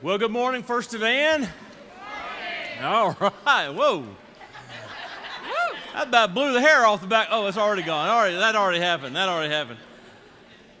Well, good morning, First Evan. All right. Whoa. That about blew the hair off the back. Oh, it's already gone. Already, that already happened. That already happened.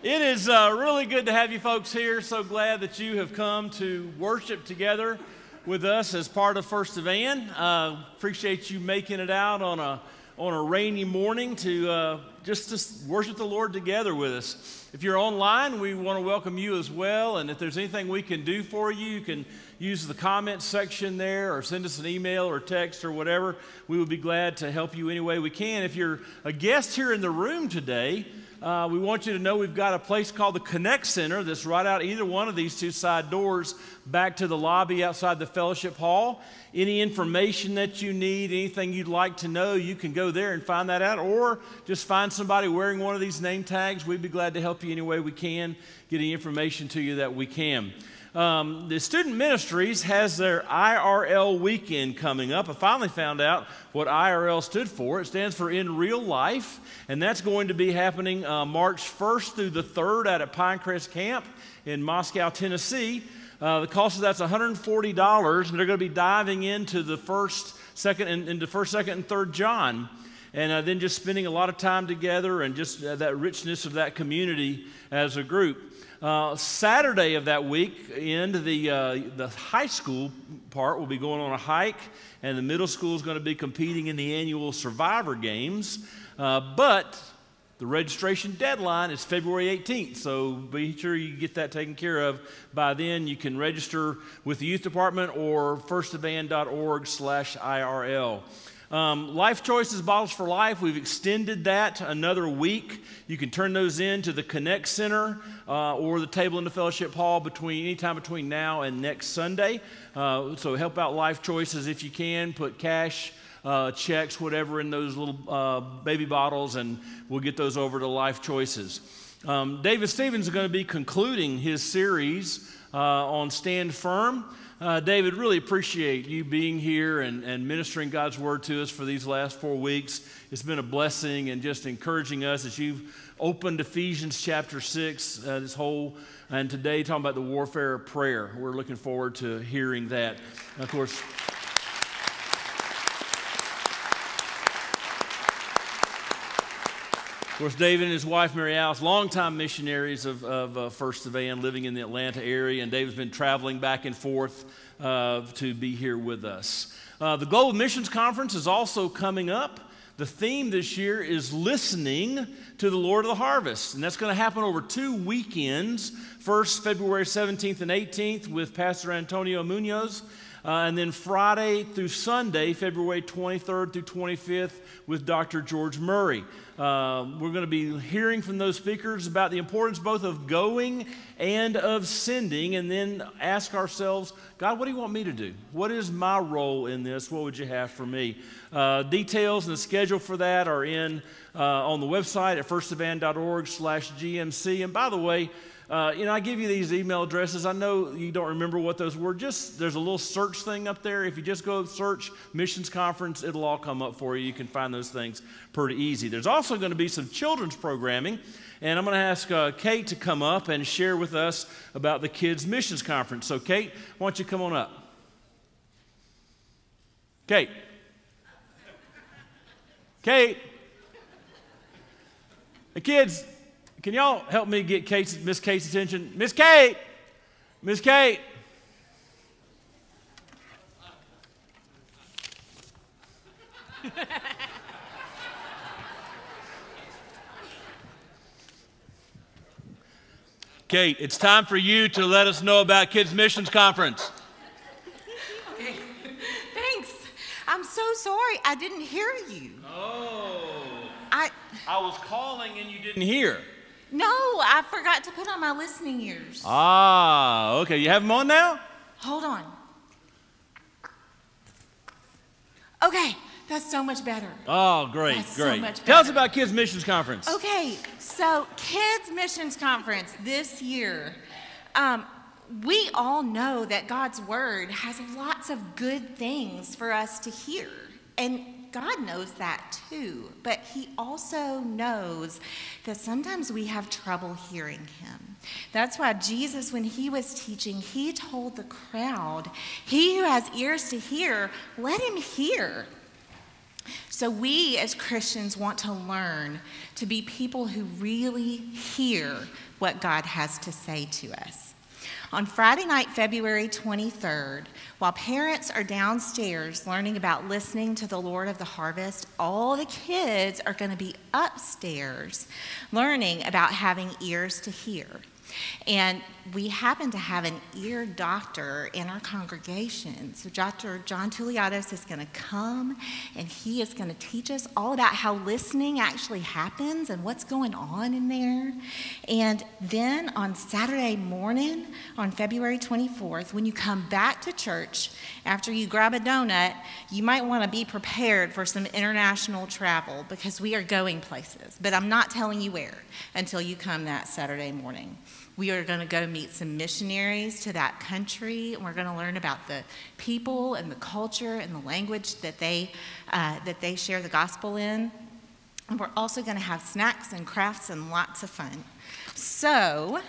It is uh, really good to have you folks here. So glad that you have come to worship together with us as part of First Evan. Uh, appreciate you making it out on a on a rainy morning to uh, just to worship the Lord together with us. If you're online, we want to welcome you as well. And if there's anything we can do for you, you can use the comment section there or send us an email or text or whatever. We would be glad to help you any way we can. If you're a guest here in the room today, uh, we want you to know we've got a place called the Connect Center that's right out either one of these two side doors back to the lobby outside the fellowship hall. Any information that you need, anything you'd like to know, you can go there and find that out, or just find somebody wearing one of these name tags. We'd be glad to help you any way we can, get any information to you that we can. Um, the student ministries has their IRL weekend coming up. I finally found out what IRL stood for. It stands for in real life, and that's going to be happening uh, March 1st through the 3rd out at Pinecrest Camp in Moscow, Tennessee. Uh, the cost of that's $140, and they're going to be diving into the first, second, and into first, second, and third John, and uh, then just spending a lot of time together and just uh, that richness of that community as a group. Uh, Saturday of that week, end the uh, the high school part will be going on a hike, and the middle school is going to be competing in the annual Survivor Games. Uh, but the registration deadline is February 18th, so be sure you get that taken care of. By then, you can register with the youth department or firstevan.org/irl. Um, life Choices Bottles for Life, we've extended that another week. You can turn those in to the Connect Center uh, or the table in the fellowship hall between anytime between now and next Sunday. Uh, so help out Life Choices if you can. Put cash, uh, checks, whatever in those little uh, baby bottles, and we'll get those over to Life Choices. Um, David Stevens is going to be concluding his series uh, on Stand Firm. Uh, David, really appreciate you being here and, and ministering God's word to us for these last four weeks. It's been a blessing and just encouraging us as you've opened Ephesians chapter 6, uh, this whole, and today talking about the warfare of prayer. We're looking forward to hearing that. And of course, Of course, David and his wife Mary Alice, longtime missionaries of, of uh, First Evan, living in the Atlanta area, and David's been traveling back and forth uh, to be here with us. Uh, the Global Missions Conference is also coming up. The theme this year is listening to the Lord of the Harvest, and that's going to happen over two weekends. First, February 17th and 18th, with Pastor Antonio Munoz. Uh, and then Friday through Sunday, February 23rd through 25th, with Dr. George Murray. Uh, we're going to be hearing from those speakers about the importance both of going and of sending, and then ask ourselves, God, what do you want me to do? What is my role in this? What would you have for me? Uh, details and the schedule for that are in uh, on the website at firstevan.org/gmc. And by the way, uh, you know, I give you these email addresses. I know you don't remember what those were. Just there's a little search thing up there. If you just go search missions conference, it'll all come up for you. You can find those things pretty easy. There's also going to be some children's programming, and I'm going to ask uh, Kate to come up and share with us about the kids missions conference. So, Kate, why don't you come on up? Kate. Kate. The kids, can y'all help me get Kate's, Miss Kate's attention? Miss Kate! Miss Kate! Kate, it's time for you to let us know about Kids Missions Conference. Okay. Thanks. I'm so sorry. I didn't hear you. Oh. I I was calling and you didn't hear. No, I forgot to put on my listening ears. Ah, okay. You have them on now? Hold on. Okay, that's so much better. Oh, great, That's so great. much Tell us about Kids Missions Conference. Okay, so Kids Missions Conference this year. Um, we all know that God's Word has lots of good things for us to hear. And God knows that too. But He also knows that sometimes we have trouble hearing Him. That's why Jesus, when he was teaching, he told the crowd, He who has ears to hear, let him hear. So, we as Christians want to learn to be people who really hear what God has to say to us. On Friday night, February 23rd, while parents are downstairs learning about listening to the Lord of the harvest, all the kids are going to be upstairs learning about having ears to hear. And we happen to have an ear doctor in our congregation. So, Dr. John Tuliados is going to come and he is going to teach us all about how listening actually happens and what's going on in there. And then on Saturday morning, on February 24th, when you come back to church after you grab a donut, you might want to be prepared for some international travel because we are going places. But I'm not telling you where until you come that Saturday morning. We are going to go meet some missionaries to that country, and we're going to learn about the people and the culture and the language that they, uh, that they share the gospel in. And we're also going to have snacks and crafts and lots of fun. So,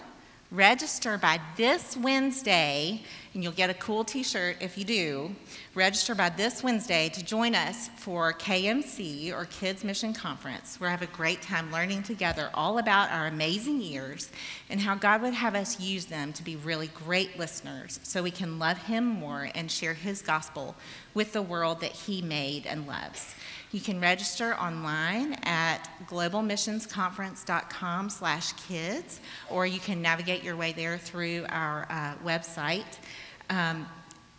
register by this Wednesday and you'll get a cool t shirt if you do. Register by this Wednesday to join us for KMC or Kids Mission Conference. We'll have a great time learning together all about our amazing ears and how God would have us use them to be really great listeners so we can love Him more and share His gospel with the world that He made and loves. You can register online at globalmissionsconference.com slash kids, or you can navigate your way there through our uh, website. Um,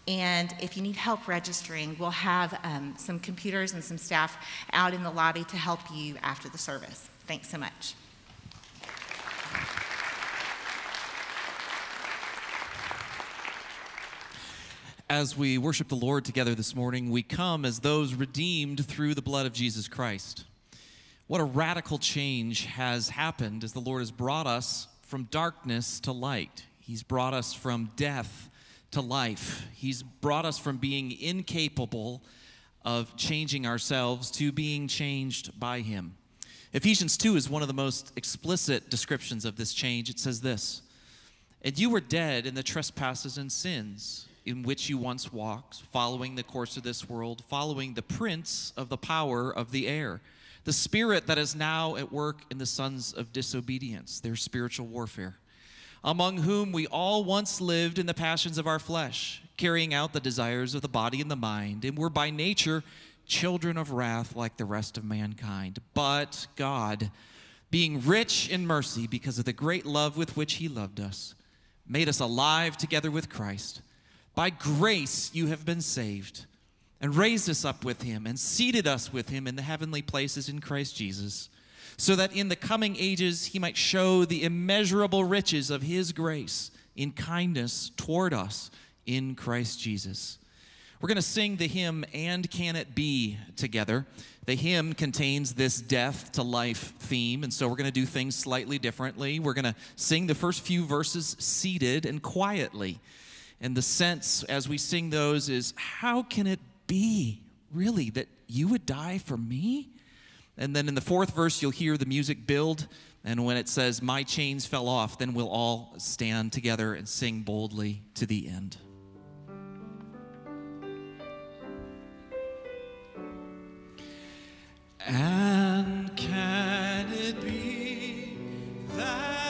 and if you need help registering, we'll have um, some computers and some staff out in the lobby to help you after the service. Thanks so much. As we worship the Lord together this morning, we come as those redeemed through the blood of Jesus Christ. What a radical change has happened as the Lord has brought us from darkness to light. He's brought us from death to life. He's brought us from being incapable of changing ourselves to being changed by Him. Ephesians 2 is one of the most explicit descriptions of this change. It says this And you were dead in the trespasses and sins in which you once walked, following the course of this world, following the prince of the power of the air, the spirit that is now at work in the sons of disobedience, their spiritual warfare, among whom we all once lived in the passions of our flesh, carrying out the desires of the body and the mind, and were by nature children of wrath like the rest of mankind. But God, being rich in mercy because of the great love with which He loved us, made us alive together with Christ by grace you have been saved, and raised us up with him, and seated us with him in the heavenly places in Christ Jesus, so that in the coming ages he might show the immeasurable riches of his grace in kindness toward us in Christ Jesus. We're going to sing the hymn, And Can It Be, together. The hymn contains this death to life theme, and so we're going to do things slightly differently. We're going to sing the first few verses seated and quietly. And the sense as we sing those is how can it be, really, that you would die for me? And then in the fourth verse, you'll hear the music build. And when it says, My chains fell off, then we'll all stand together and sing boldly to the end. And can it be that?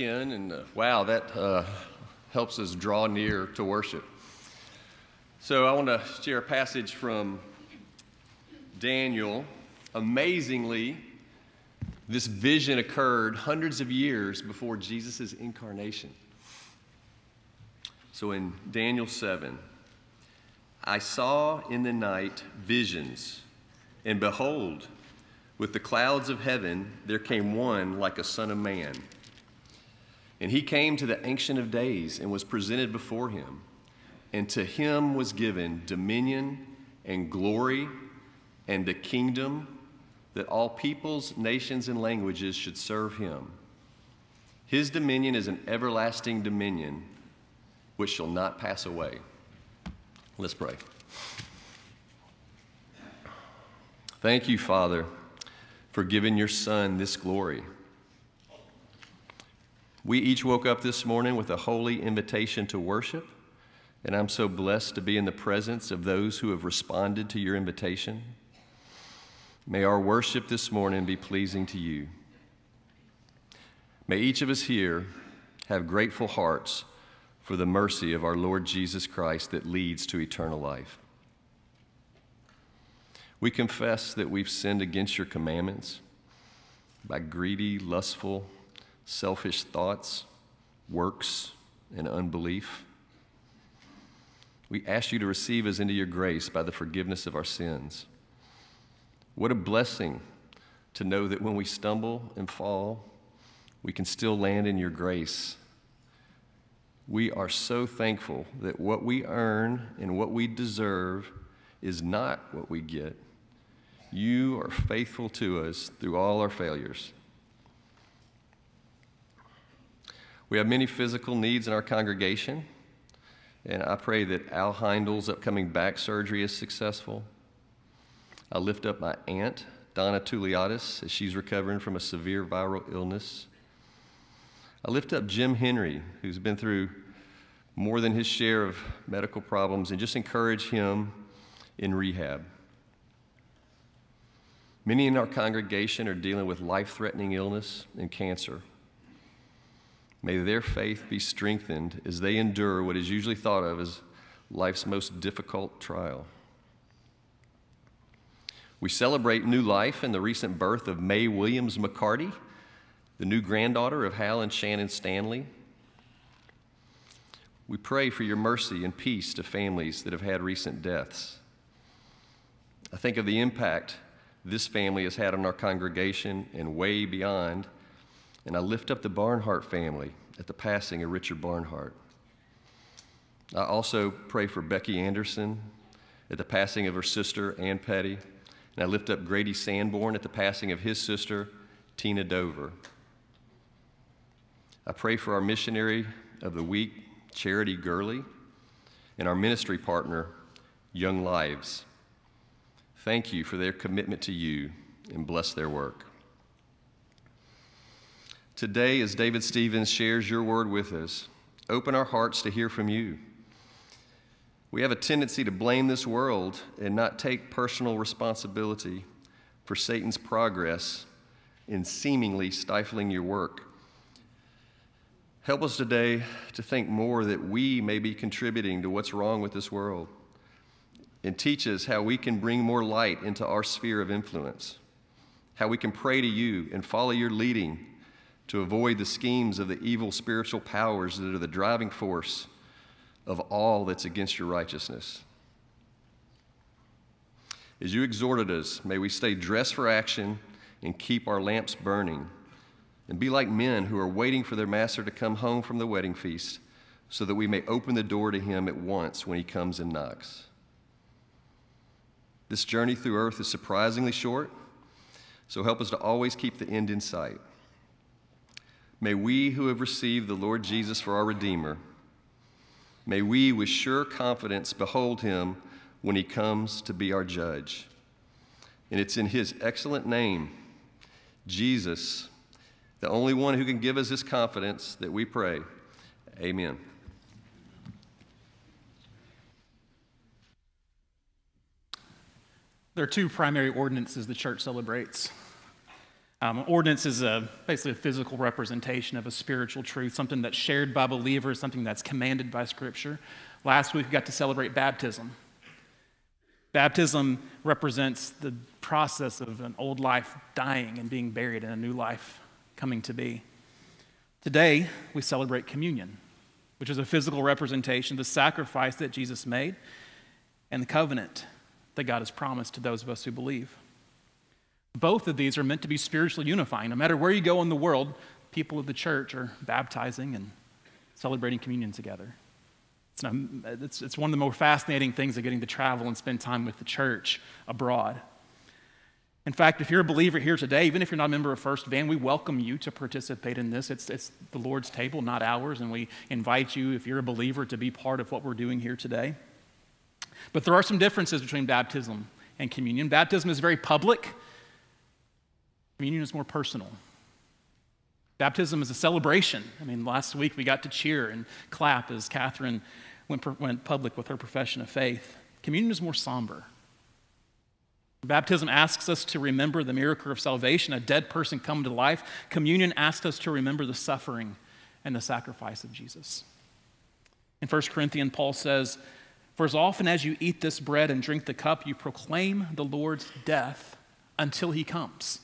And uh, wow, that uh, helps us draw near to worship. So I want to share a passage from Daniel, amazingly, this vision occurred hundreds of years before Jesus' incarnation. So in Daniel 7, I saw in the night visions, and behold, with the clouds of heaven there came one like a son of man. And he came to the Ancient of Days and was presented before him. And to him was given dominion and glory and a kingdom that all peoples, nations, and languages should serve him. His dominion is an everlasting dominion which shall not pass away. Let's pray. Thank you, Father, for giving your Son this glory. We each woke up this morning with a holy invitation to worship, and I'm so blessed to be in the presence of those who have responded to your invitation. May our worship this morning be pleasing to you. May each of us here have grateful hearts for the mercy of our Lord Jesus Christ that leads to eternal life. We confess that we've sinned against your commandments by greedy, lustful, selfish thoughts, works, and unbelief. We ask you to receive us into your grace by the forgiveness of our sins. What a blessing to know that when we stumble and fall, we can still land in your grace we are so thankful that what we earn and what we deserve is not what we get. You are faithful to us through all our failures. We have many physical needs in our congregation, and I pray that Al Heindel's upcoming back surgery is successful. I lift up my aunt, Donna Tuliadis, as she's recovering from a severe viral illness. I lift up Jim Henry, who's been through more than his share of medical problems, and just encourage him in rehab. Many in our congregation are dealing with life threatening illness and cancer. May their faith be strengthened as they endure what is usually thought of as life's most difficult trial. We celebrate new life in the recent birth of May Williams McCarty the new granddaughter of Hal and Shannon Stanley. We pray for your mercy and peace to families that have had recent deaths. I think of the impact this family has had on our congregation and way beyond, and I lift up the Barnhart family at the passing of Richard Barnhart. I also pray for Becky Anderson at the passing of her sister, Ann Petty, and I lift up Grady Sanborn at the passing of his sister, Tina Dover. I pray for our missionary of the week, Charity Gurley, and our ministry partner, Young Lives. Thank you for their commitment to you and bless their work. Today, as David Stevens shares your word with us, open our hearts to hear from you. We have a tendency to blame this world and not take personal responsibility for Satan's progress in seemingly stifling your work. Help us today to think more that we may be contributing to what's wrong with this world and teach us how we can bring more light into our sphere of influence, how we can pray to you and follow your leading to avoid the schemes of the evil spiritual powers that are the driving force of all that's against your righteousness. As you exhorted us, may we stay dressed for action and keep our lamps burning and be like men who are waiting for their master to come home from the wedding feast so that we may open the door to him at once when he comes and knocks. This journey through earth is surprisingly short, so help us to always keep the end in sight. May we who have received the Lord Jesus for our Redeemer, may we with sure confidence behold him when he comes to be our judge. And it's in his excellent name, Jesus, the only one who can give us this confidence that we pray. Amen. There are two primary ordinances the church celebrates. Um, ordinance is a, basically a physical representation of a spiritual truth, something that's shared by believers, something that's commanded by Scripture. Last week we got to celebrate baptism. Baptism represents the process of an old life dying and being buried and a new life coming to be. Today, we celebrate communion, which is a physical representation of the sacrifice that Jesus made and the covenant that God has promised to those of us who believe. Both of these are meant to be spiritually unifying. No matter where you go in the world, people of the church are baptizing and celebrating communion together. It's, not, it's, it's one of the more fascinating things of getting to travel and spend time with the church abroad. In fact, if you're a believer here today, even if you're not a member of First Evan, we welcome you to participate in this. It's, it's the Lord's table, not ours, and we invite you, if you're a believer, to be part of what we're doing here today. But there are some differences between baptism and communion. Baptism is very public, communion is more personal. Baptism is a celebration. I mean, last week we got to cheer and clap as Catherine went, went public with her profession of faith. Communion is more somber. Baptism asks us to remember the miracle of salvation, a dead person come to life. Communion asks us to remember the suffering and the sacrifice of Jesus. In 1 Corinthians, Paul says, For as often as you eat this bread and drink the cup, you proclaim the Lord's death until he comes.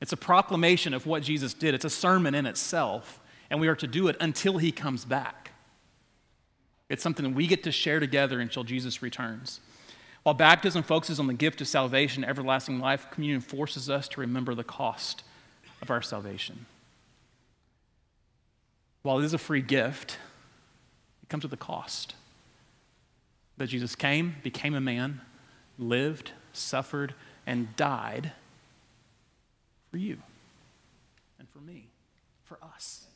It's a proclamation of what Jesus did, it's a sermon in itself, and we are to do it until he comes back. It's something we get to share together until Jesus returns. While baptism focuses on the gift of salvation, everlasting life, communion forces us to remember the cost of our salvation. While it is a free gift, it comes with a cost. That Jesus came, became a man, lived, suffered, and died for you and for me, for us,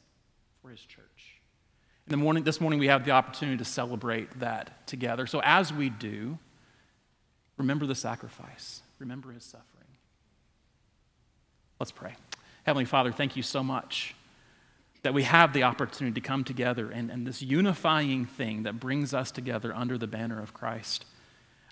for his church. In the morning, this morning, we have the opportunity to celebrate that together. So as we do, remember the sacrifice, remember his suffering. Let's pray. Heavenly Father, thank you so much that we have the opportunity to come together and, and this unifying thing that brings us together under the banner of Christ.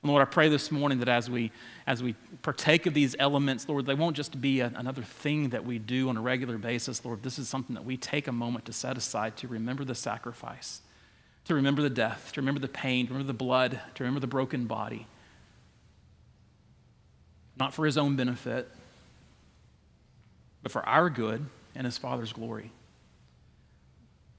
And Lord, I pray this morning that as we, as we partake of these elements, Lord, they won't just be a, another thing that we do on a regular basis. Lord, this is something that we take a moment to set aside to remember the sacrifice, to remember the death, to remember the pain, to remember the blood, to remember the broken body. Not for his own benefit, but for our good and his Father's glory.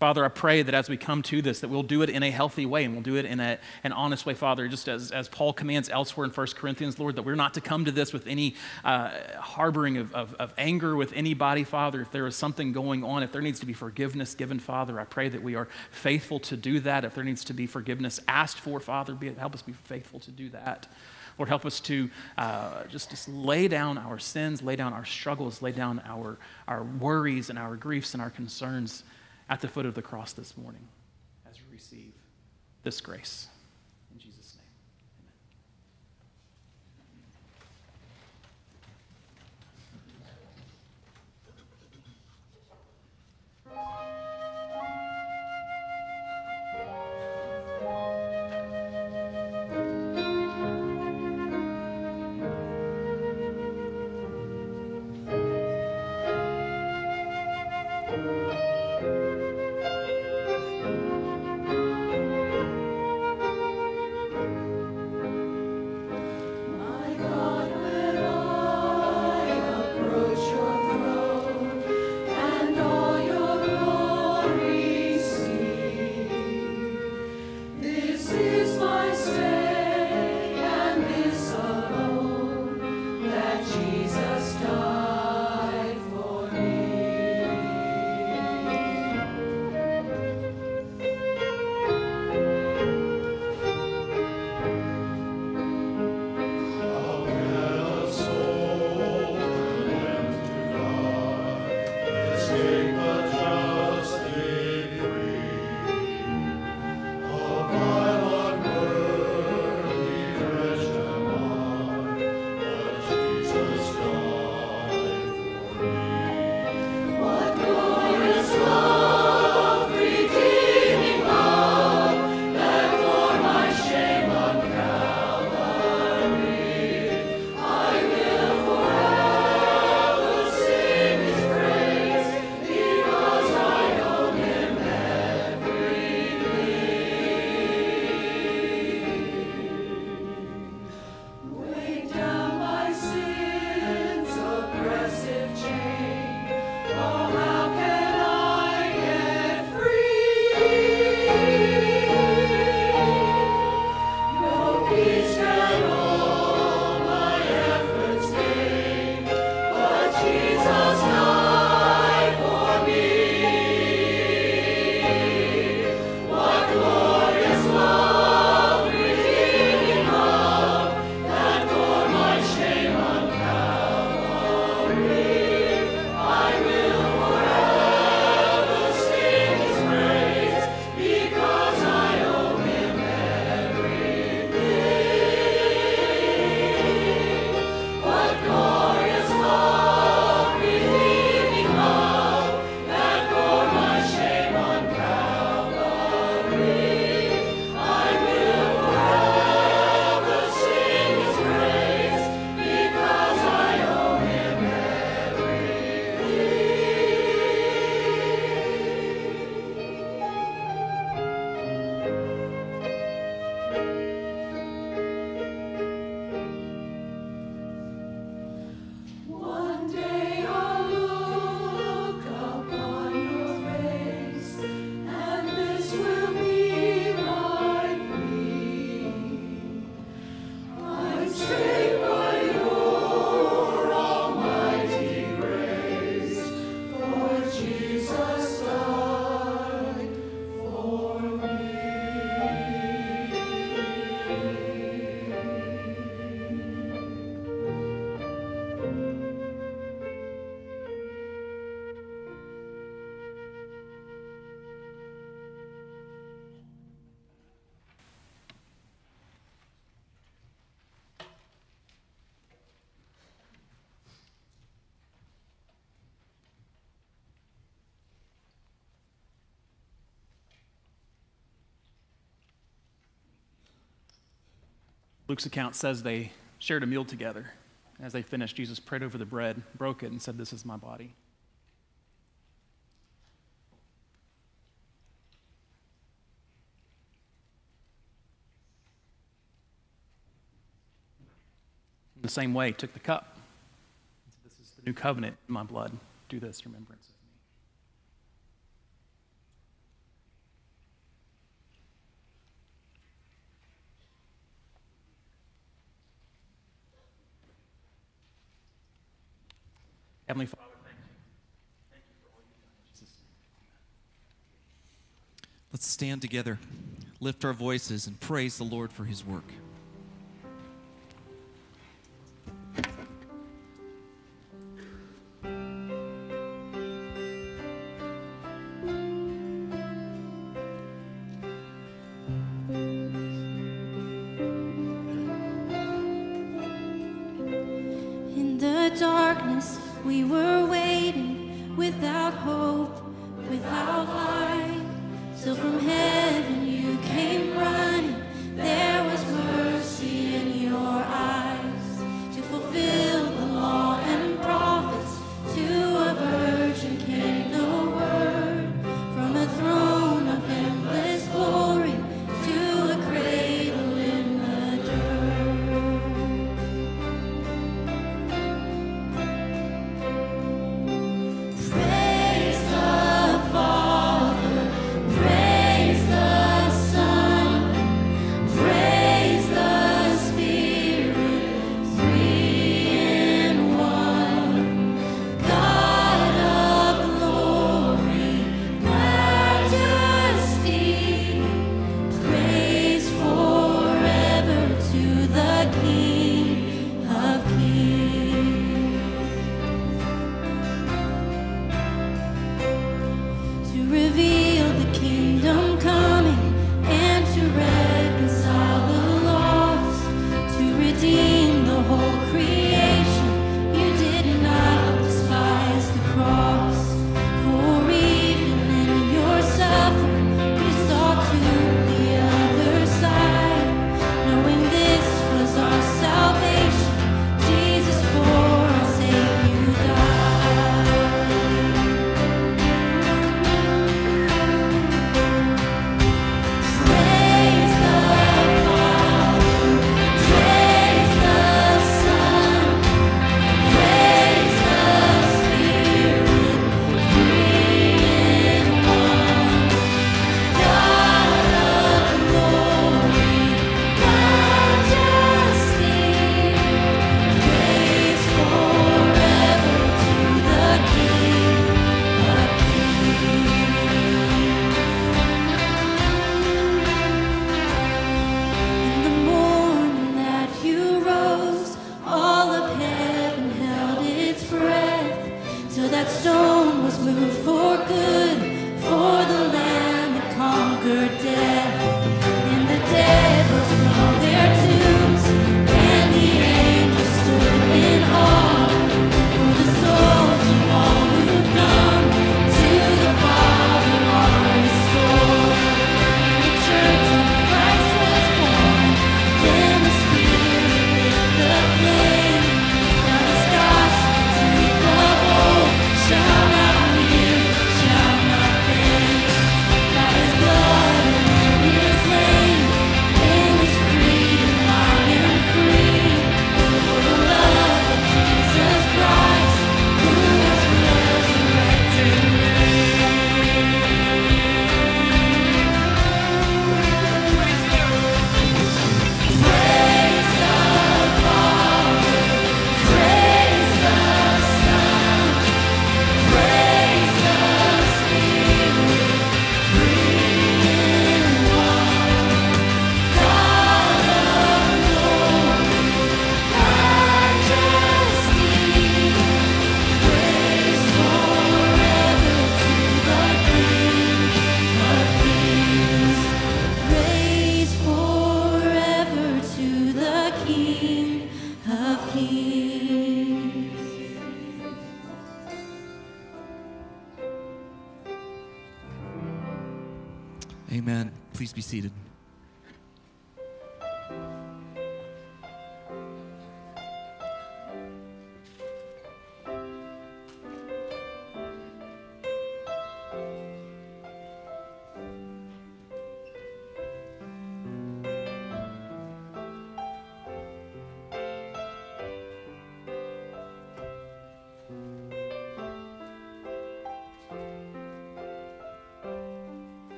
Father, I pray that as we come to this, that we'll do it in a healthy way and we'll do it in a, an honest way, Father, just as, as Paul commands elsewhere in 1 Corinthians, Lord, that we're not to come to this with any uh, harboring of, of, of anger with anybody, Father. If there is something going on, if there needs to be forgiveness given, Father, I pray that we are faithful to do that. If there needs to be forgiveness asked for, Father, be, help us be faithful to do that. Lord, help us to uh, just, just lay down our sins, lay down our struggles, lay down our, our worries and our griefs and our concerns at the foot of the cross this morning as we receive this grace. Luke's account says they shared a meal together. As they finished, Jesus prayed over the bread, broke it, and said, This is my body. In the same way, took the cup. This is the new covenant in my blood. Do this, remembrance Heavenly Father, thank you. Thank you for all you've done. Let's stand together, lift our voices, and praise the Lord for his work.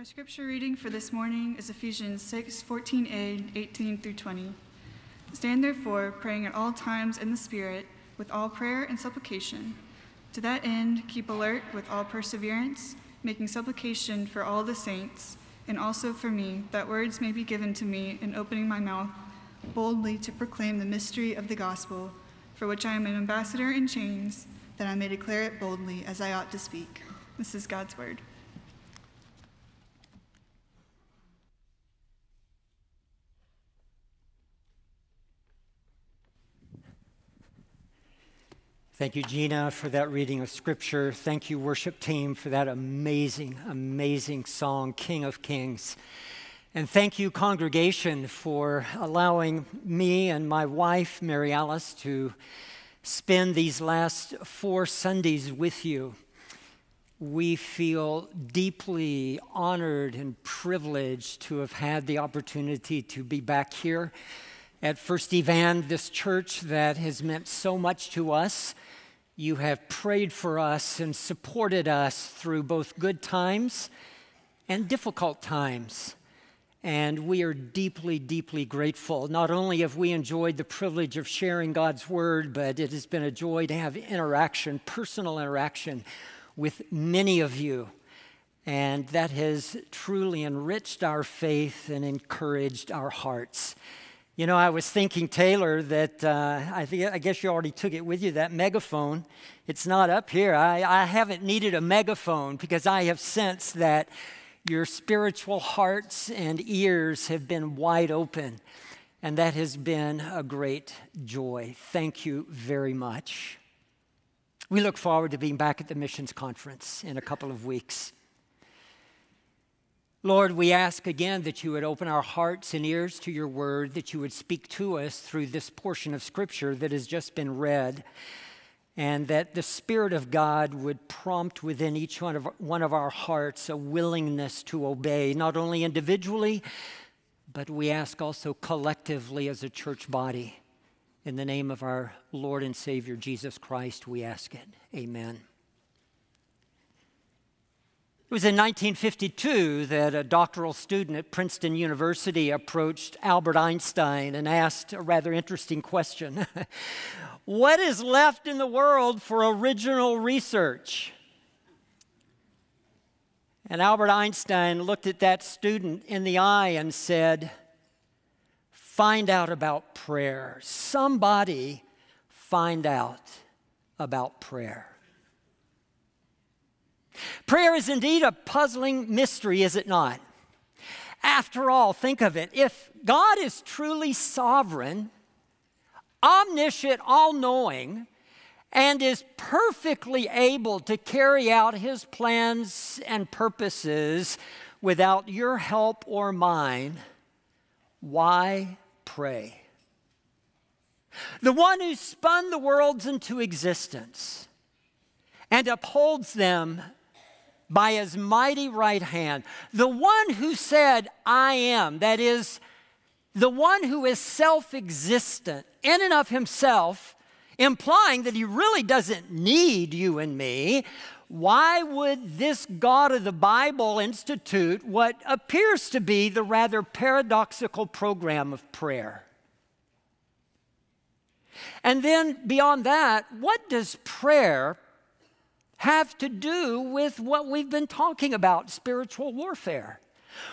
Our scripture reading for this morning is Ephesians 6 14a, 18 through 20. Stand therefore, praying at all times in the Spirit, with all prayer and supplication. To that end, keep alert with all perseverance, making supplication for all the saints, and also for me, that words may be given to me in opening my mouth boldly to proclaim the mystery of the gospel, for which I am an ambassador in chains, that I may declare it boldly as I ought to speak. This is God's word. Thank you, Gina, for that reading of Scripture. Thank you, worship team, for that amazing, amazing song, King of Kings. And thank you, congregation, for allowing me and my wife, Mary Alice, to spend these last four Sundays with you. We feel deeply honored and privileged to have had the opportunity to be back here at First Evan, this church that has meant so much to us you have prayed for us and supported us through both good times and difficult times. And we are deeply, deeply grateful. Not only have we enjoyed the privilege of sharing God's word, but it has been a joy to have interaction, personal interaction with many of you. And that has truly enriched our faith and encouraged our hearts. You know, I was thinking, Taylor, that uh, I, think, I guess you already took it with you, that megaphone. It's not up here. I, I haven't needed a megaphone because I have sensed that your spiritual hearts and ears have been wide open. And that has been a great joy. Thank you very much. We look forward to being back at the missions conference in a couple of weeks. Lord, we ask again that you would open our hearts and ears to your word, that you would speak to us through this portion of scripture that has just been read, and that the Spirit of God would prompt within each one of, one of our hearts a willingness to obey, not only individually, but we ask also collectively as a church body. In the name of our Lord and Savior Jesus Christ, we ask it. Amen. It was in 1952 that a doctoral student at Princeton University approached Albert Einstein and asked a rather interesting question What is left in the world for original research? And Albert Einstein looked at that student in the eye and said, Find out about prayer. Somebody find out about prayer. Prayer is indeed a puzzling mystery, is it not? After all, think of it. If God is truly sovereign, omniscient, all knowing, and is perfectly able to carry out his plans and purposes without your help or mine, why pray? The one who spun the worlds into existence and upholds them by his mighty right hand. The one who said, I am, that is, the one who is self existent in and of himself, implying that he really doesn't need you and me. Why would this God of the Bible institute what appears to be the rather paradoxical program of prayer? And then beyond that, what does prayer have to do with what we've been talking about spiritual warfare.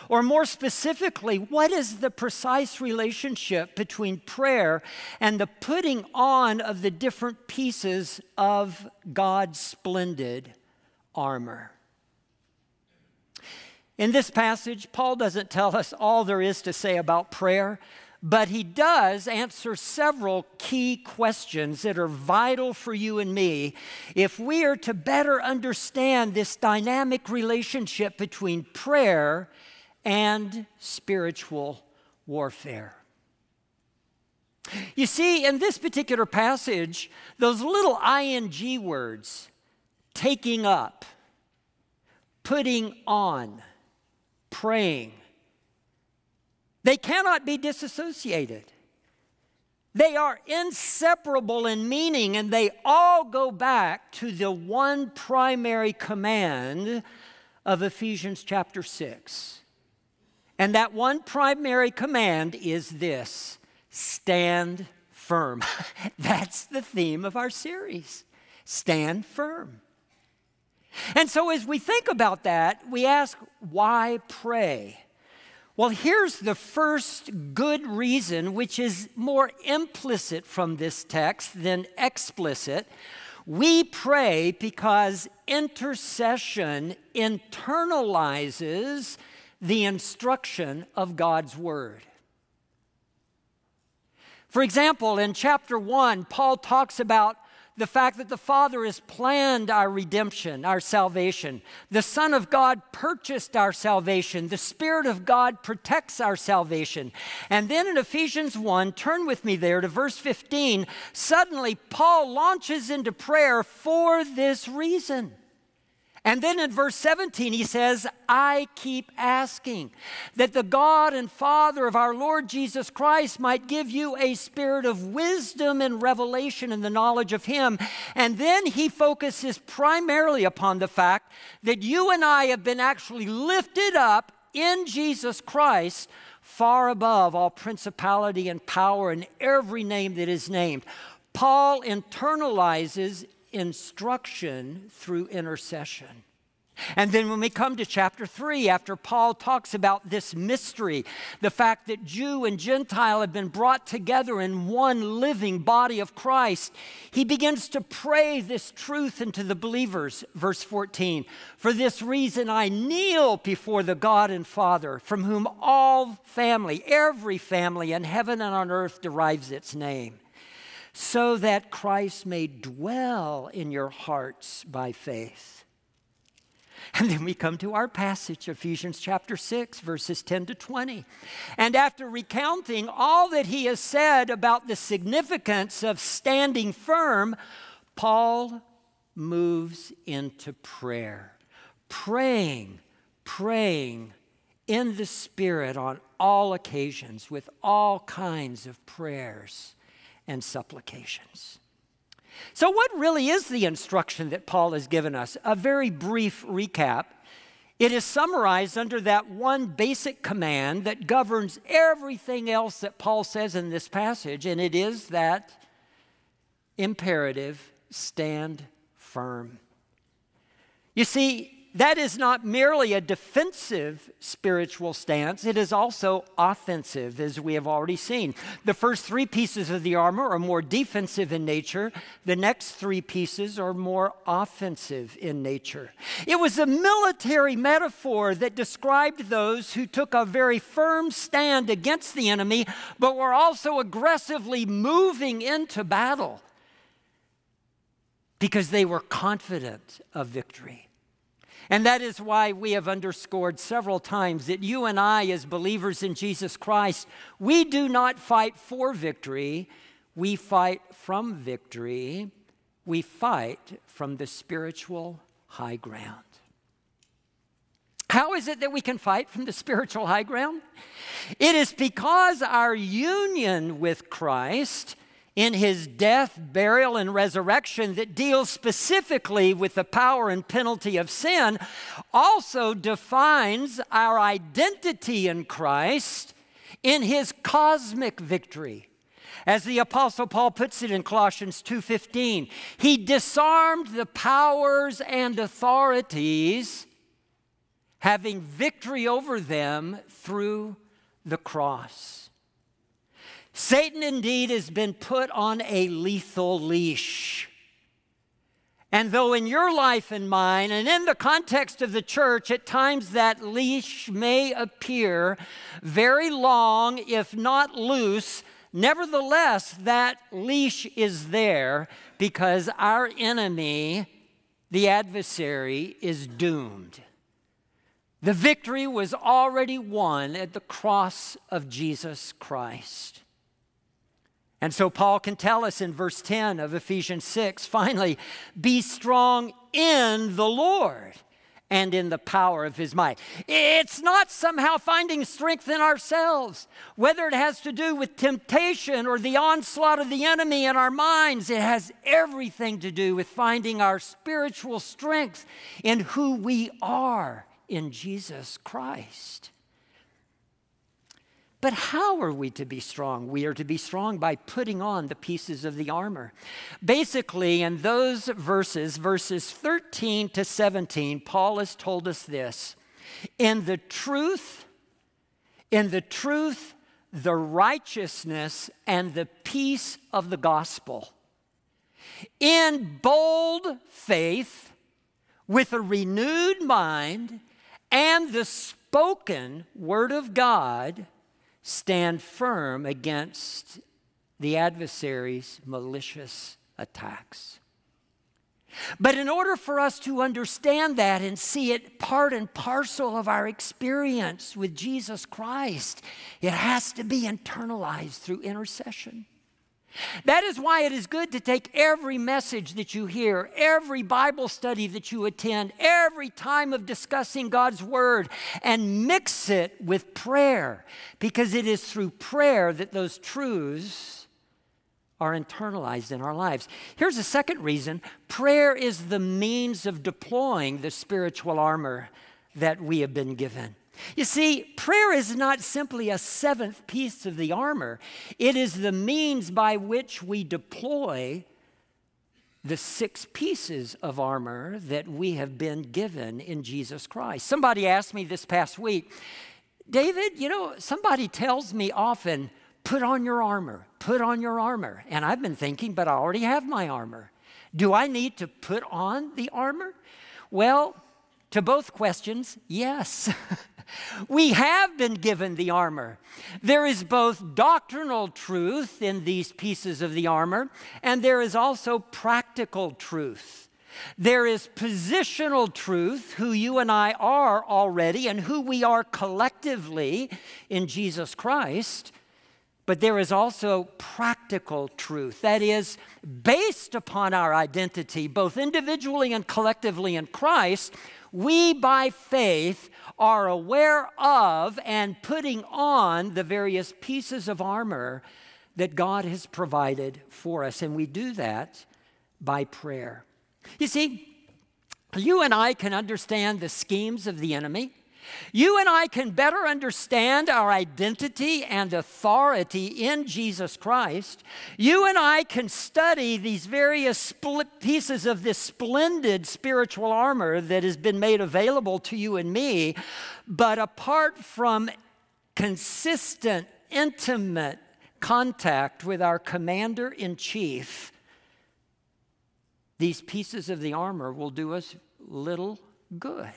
Or more specifically, what is the precise relationship between prayer and the putting on of the different pieces of God's splendid armor? In this passage, Paul doesn't tell us all there is to say about prayer, but he does answer several key questions that are vital for you and me if we are to better understand this dynamic relationship between prayer and spiritual warfare. You see, in this particular passage, those little ing words, taking up, putting on, praying, they cannot be disassociated. They are inseparable in meaning, and they all go back to the one primary command of Ephesians chapter 6. And that one primary command is this stand firm. That's the theme of our series stand firm. And so, as we think about that, we ask, why pray? Well, here's the first good reason, which is more implicit from this text than explicit. We pray because intercession internalizes the instruction of God's Word. For example, in chapter 1, Paul talks about the fact that the Father has planned our redemption, our salvation. The Son of God purchased our salvation. The Spirit of God protects our salvation. And then in Ephesians 1, turn with me there to verse 15, suddenly Paul launches into prayer for this reason. And then in verse 17, he says, I keep asking that the God and Father of our Lord Jesus Christ might give you a spirit of wisdom and revelation in the knowledge of Him. And then he focuses primarily upon the fact that you and I have been actually lifted up in Jesus Christ far above all principality and power and every name that is named. Paul internalizes instruction through intercession. And then when we come to chapter 3, after Paul talks about this mystery, the fact that Jew and Gentile have been brought together in one living body of Christ, he begins to pray this truth into the believers. Verse 14 For this reason I kneel before the God and Father, from whom all family, every family in heaven and on earth derives its name so that Christ may dwell in your hearts by faith. And then we come to our passage, Ephesians chapter 6, verses 10 to 20. And after recounting all that he has said about the significance of standing firm, Paul moves into prayer, praying, praying in the Spirit on all occasions with all kinds of prayers and supplications. So, what really is the instruction that Paul has given us? A very brief recap. It is summarized under that one basic command that governs everything else that Paul says in this passage, and it is that imperative stand firm. You see, that is not merely a defensive spiritual stance, it is also offensive, as we have already seen. The first three pieces of the armor are more defensive in nature, the next three pieces are more offensive in nature. It was a military metaphor that described those who took a very firm stand against the enemy, but were also aggressively moving into battle because they were confident of victory. And that is why we have underscored several times that you and I, as believers in Jesus Christ, we do not fight for victory, we fight from victory. We fight from the spiritual high ground. How is it that we can fight from the spiritual high ground? It is because our union with Christ in his death, burial, and resurrection that deals specifically with the power and penalty of sin also defines our identity in Christ in his cosmic victory. As the apostle Paul puts it in Colossians 2:15, he disarmed the powers and authorities having victory over them through the cross. Satan indeed has been put on a lethal leash. And though in your life and mine, and in the context of the church, at times that leash may appear very long, if not loose, nevertheless, that leash is there because our enemy, the adversary, is doomed. The victory was already won at the cross of Jesus Christ. And so Paul can tell us in verse 10 of Ephesians 6 finally, be strong in the Lord and in the power of his might. It's not somehow finding strength in ourselves, whether it has to do with temptation or the onslaught of the enemy in our minds, it has everything to do with finding our spiritual strength in who we are in Jesus Christ. But how are we to be strong? We are to be strong by putting on the pieces of the armor. Basically, in those verses, verses 13 to 17, Paul has told us this In the truth, in the truth, the righteousness, and the peace of the gospel. In bold faith, with a renewed mind, and the spoken word of God stand firm against the adversary's malicious attacks. But in order for us to understand that and see it part and parcel of our experience with Jesus Christ, it has to be internalized through intercession. That is why it is good to take every message that you hear, every Bible study that you attend, every time of discussing God's Word, and mix it with prayer, because it is through prayer that those truths are internalized in our lives. Here's a second reason prayer is the means of deploying the spiritual armor that we have been given. You see, prayer is not simply a seventh piece of the armor, it is the means by which we deploy the six pieces of armor that we have been given in Jesus Christ. Somebody asked me this past week, David, you know, somebody tells me often, put on your armor, put on your armor. And I've been thinking, but I already have my armor. Do I need to put on the armor? Well, to both questions, yes. we have been given the armor. There is both doctrinal truth in these pieces of the armor, and there is also practical truth. There is positional truth, who you and I are already, and who we are collectively in Jesus Christ. But there is also practical truth that is based upon our identity, both individually and collectively in Christ we by faith are aware of and putting on the various pieces of armor that God has provided for us. And we do that by prayer. You see, you and I can understand the schemes of the enemy. You and I can better understand our identity and authority in Jesus Christ. You and I can study these various pieces of this splendid spiritual armor that has been made available to you and me. But apart from consistent, intimate contact with our commander in chief, these pieces of the armor will do us little good.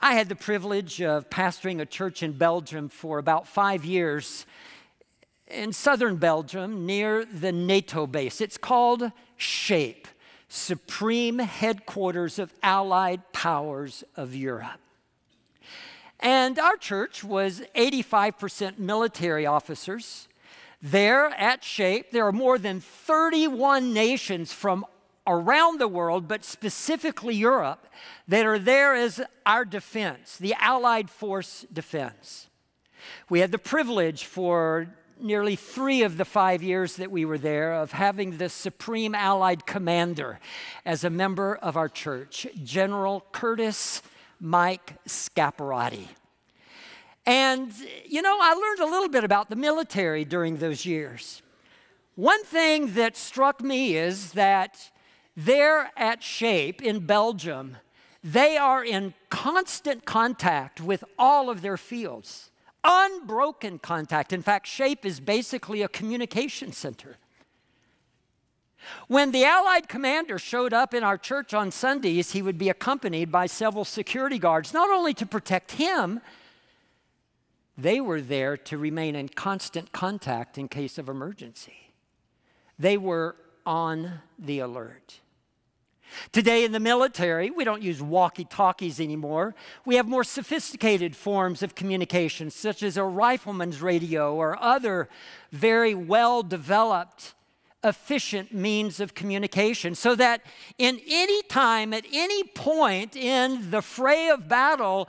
I had the privilege of pastoring a church in Belgium for about five years in southern Belgium near the NATO base. It's called SHAPE, Supreme Headquarters of Allied Powers of Europe. And our church was 85% military officers. There at SHAPE, there are more than 31 nations from around the world, but specifically Europe, that are there as our defense, the Allied force defense. We had the privilege for nearly three of the five years that we were there of having the Supreme Allied Commander as a member of our church, General Curtis Mike Scaparrotti. And, you know, I learned a little bit about the military during those years. One thing that struck me is that there at Shape in Belgium, they are in constant contact with all of their fields, unbroken contact. In fact, Shape is basically a communication center. When the Allied commander showed up in our church on Sundays, he would be accompanied by several security guards, not only to protect him, they were there to remain in constant contact in case of emergency. They were on the alert. Today in the military, we don't use walkie talkies anymore. We have more sophisticated forms of communication, such as a rifleman's radio or other very well developed, efficient means of communication, so that in any time, at any point in the fray of battle,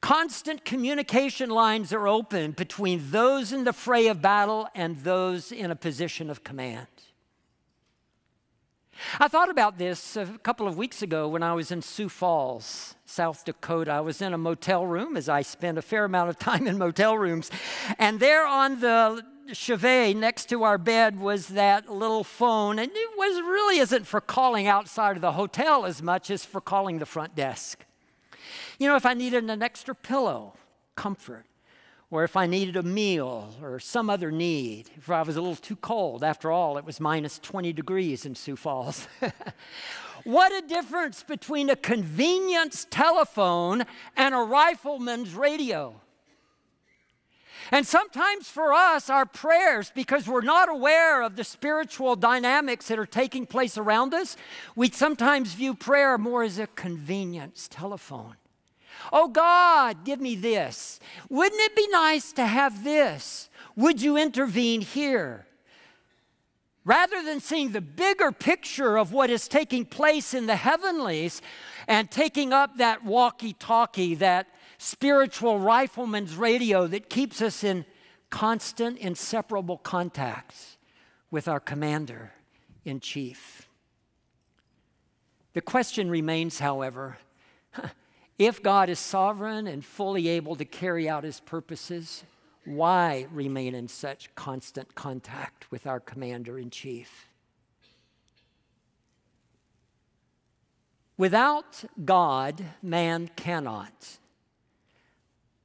constant communication lines are open between those in the fray of battle and those in a position of command. I thought about this a couple of weeks ago when I was in Sioux Falls, South Dakota. I was in a motel room, as I spend a fair amount of time in motel rooms. And there on the chevet next to our bed was that little phone. And it was really isn't for calling outside of the hotel as much as for calling the front desk. You know, if I needed an extra pillow, comfort or if I needed a meal or some other need, if I was a little too cold. After all, it was minus 20 degrees in Sioux Falls. what a difference between a convenience telephone and a rifleman's radio. And sometimes for us, our prayers, because we're not aware of the spiritual dynamics that are taking place around us, we sometimes view prayer more as a convenience telephone. Oh God, give me this. Wouldn't it be nice to have this? Would you intervene here? Rather than seeing the bigger picture of what is taking place in the heavenlies and taking up that walkie talkie, that spiritual rifleman's radio that keeps us in constant, inseparable contacts with our commander in chief. The question remains, however, If God is sovereign and fully able to carry out his purposes, why remain in such constant contact with our commander in chief? Without God, man cannot.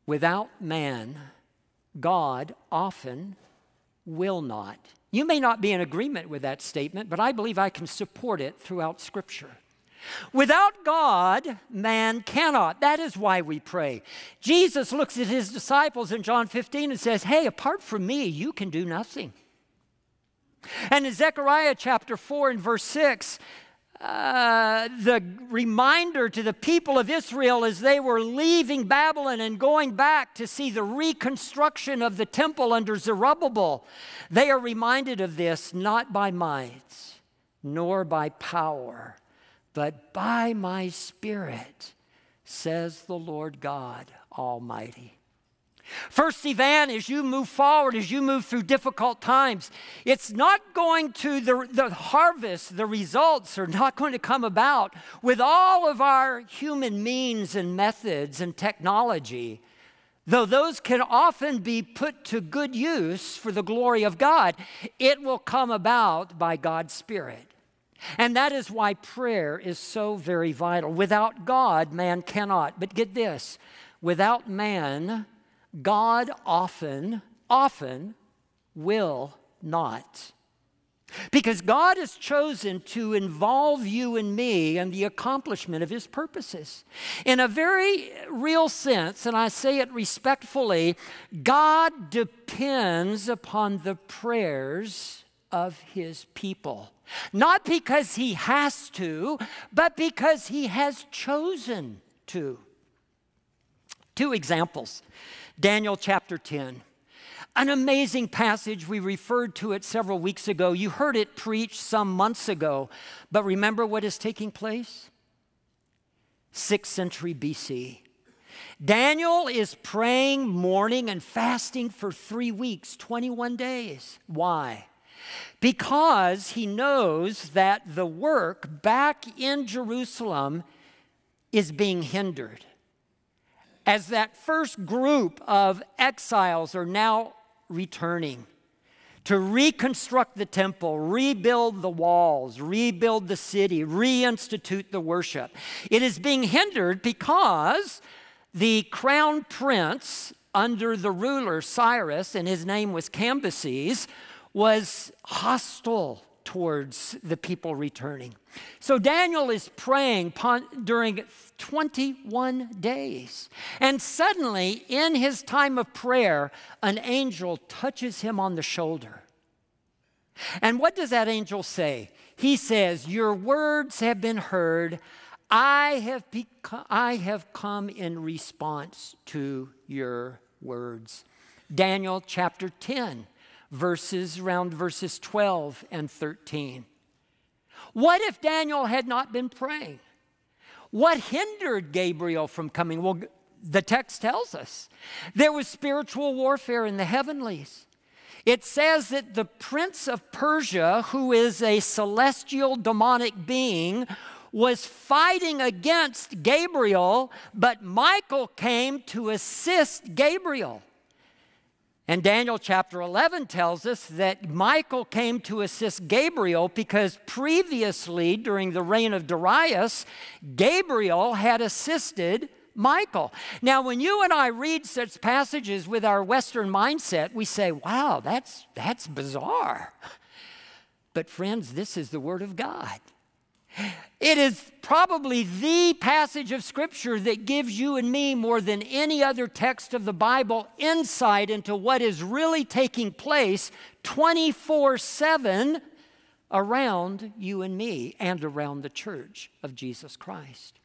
Without man, God often will not. You may not be in agreement with that statement, but I believe I can support it throughout Scripture. Without God, man cannot. That is why we pray. Jesus looks at his disciples in John 15 and says, Hey, apart from me, you can do nothing. And in Zechariah chapter 4 and verse 6, uh, the reminder to the people of Israel as they were leaving Babylon and going back to see the reconstruction of the temple under Zerubbabel, they are reminded of this not by might nor by power but by my Spirit, says the Lord God Almighty. First, Evan, as you move forward, as you move through difficult times, it's not going to, the, the harvest, the results are not going to come about with all of our human means and methods and technology. Though those can often be put to good use for the glory of God, it will come about by God's Spirit. And that is why prayer is so very vital. Without God, man cannot. But get this without man, God often, often will not. Because God has chosen to involve you and me in the accomplishment of His purposes. In a very real sense, and I say it respectfully, God depends upon the prayers of His people. Not because he has to, but because he has chosen to. Two examples Daniel chapter 10. An amazing passage. We referred to it several weeks ago. You heard it preached some months ago. But remember what is taking place? 6th century BC. Daniel is praying, mourning, and fasting for three weeks, 21 days. Why? Because he knows that the work back in Jerusalem is being hindered. As that first group of exiles are now returning to reconstruct the temple, rebuild the walls, rebuild the city, reinstitute the worship, it is being hindered because the crown prince under the ruler Cyrus, and his name was Cambyses, was hostile towards the people returning. So Daniel is praying during 21 days. And suddenly, in his time of prayer, an angel touches him on the shoulder. And what does that angel say? He says, Your words have been heard. I have, I have come in response to your words. Daniel chapter 10 verses around verses 12 and 13. What if Daniel had not been praying? What hindered Gabriel from coming? Well, the text tells us there was spiritual warfare in the heavenlies. It says that the prince of Persia, who is a celestial demonic being, was fighting against Gabriel, but Michael came to assist Gabriel. And Daniel chapter 11 tells us that Michael came to assist Gabriel because previously, during the reign of Darius, Gabriel had assisted Michael. Now, when you and I read such passages with our Western mindset, we say, wow, that's, that's bizarre. But, friends, this is the Word of God. It is probably the passage of Scripture that gives you and me, more than any other text of the Bible, insight into what is really taking place 24 7 around you and me and around the church of Jesus Christ.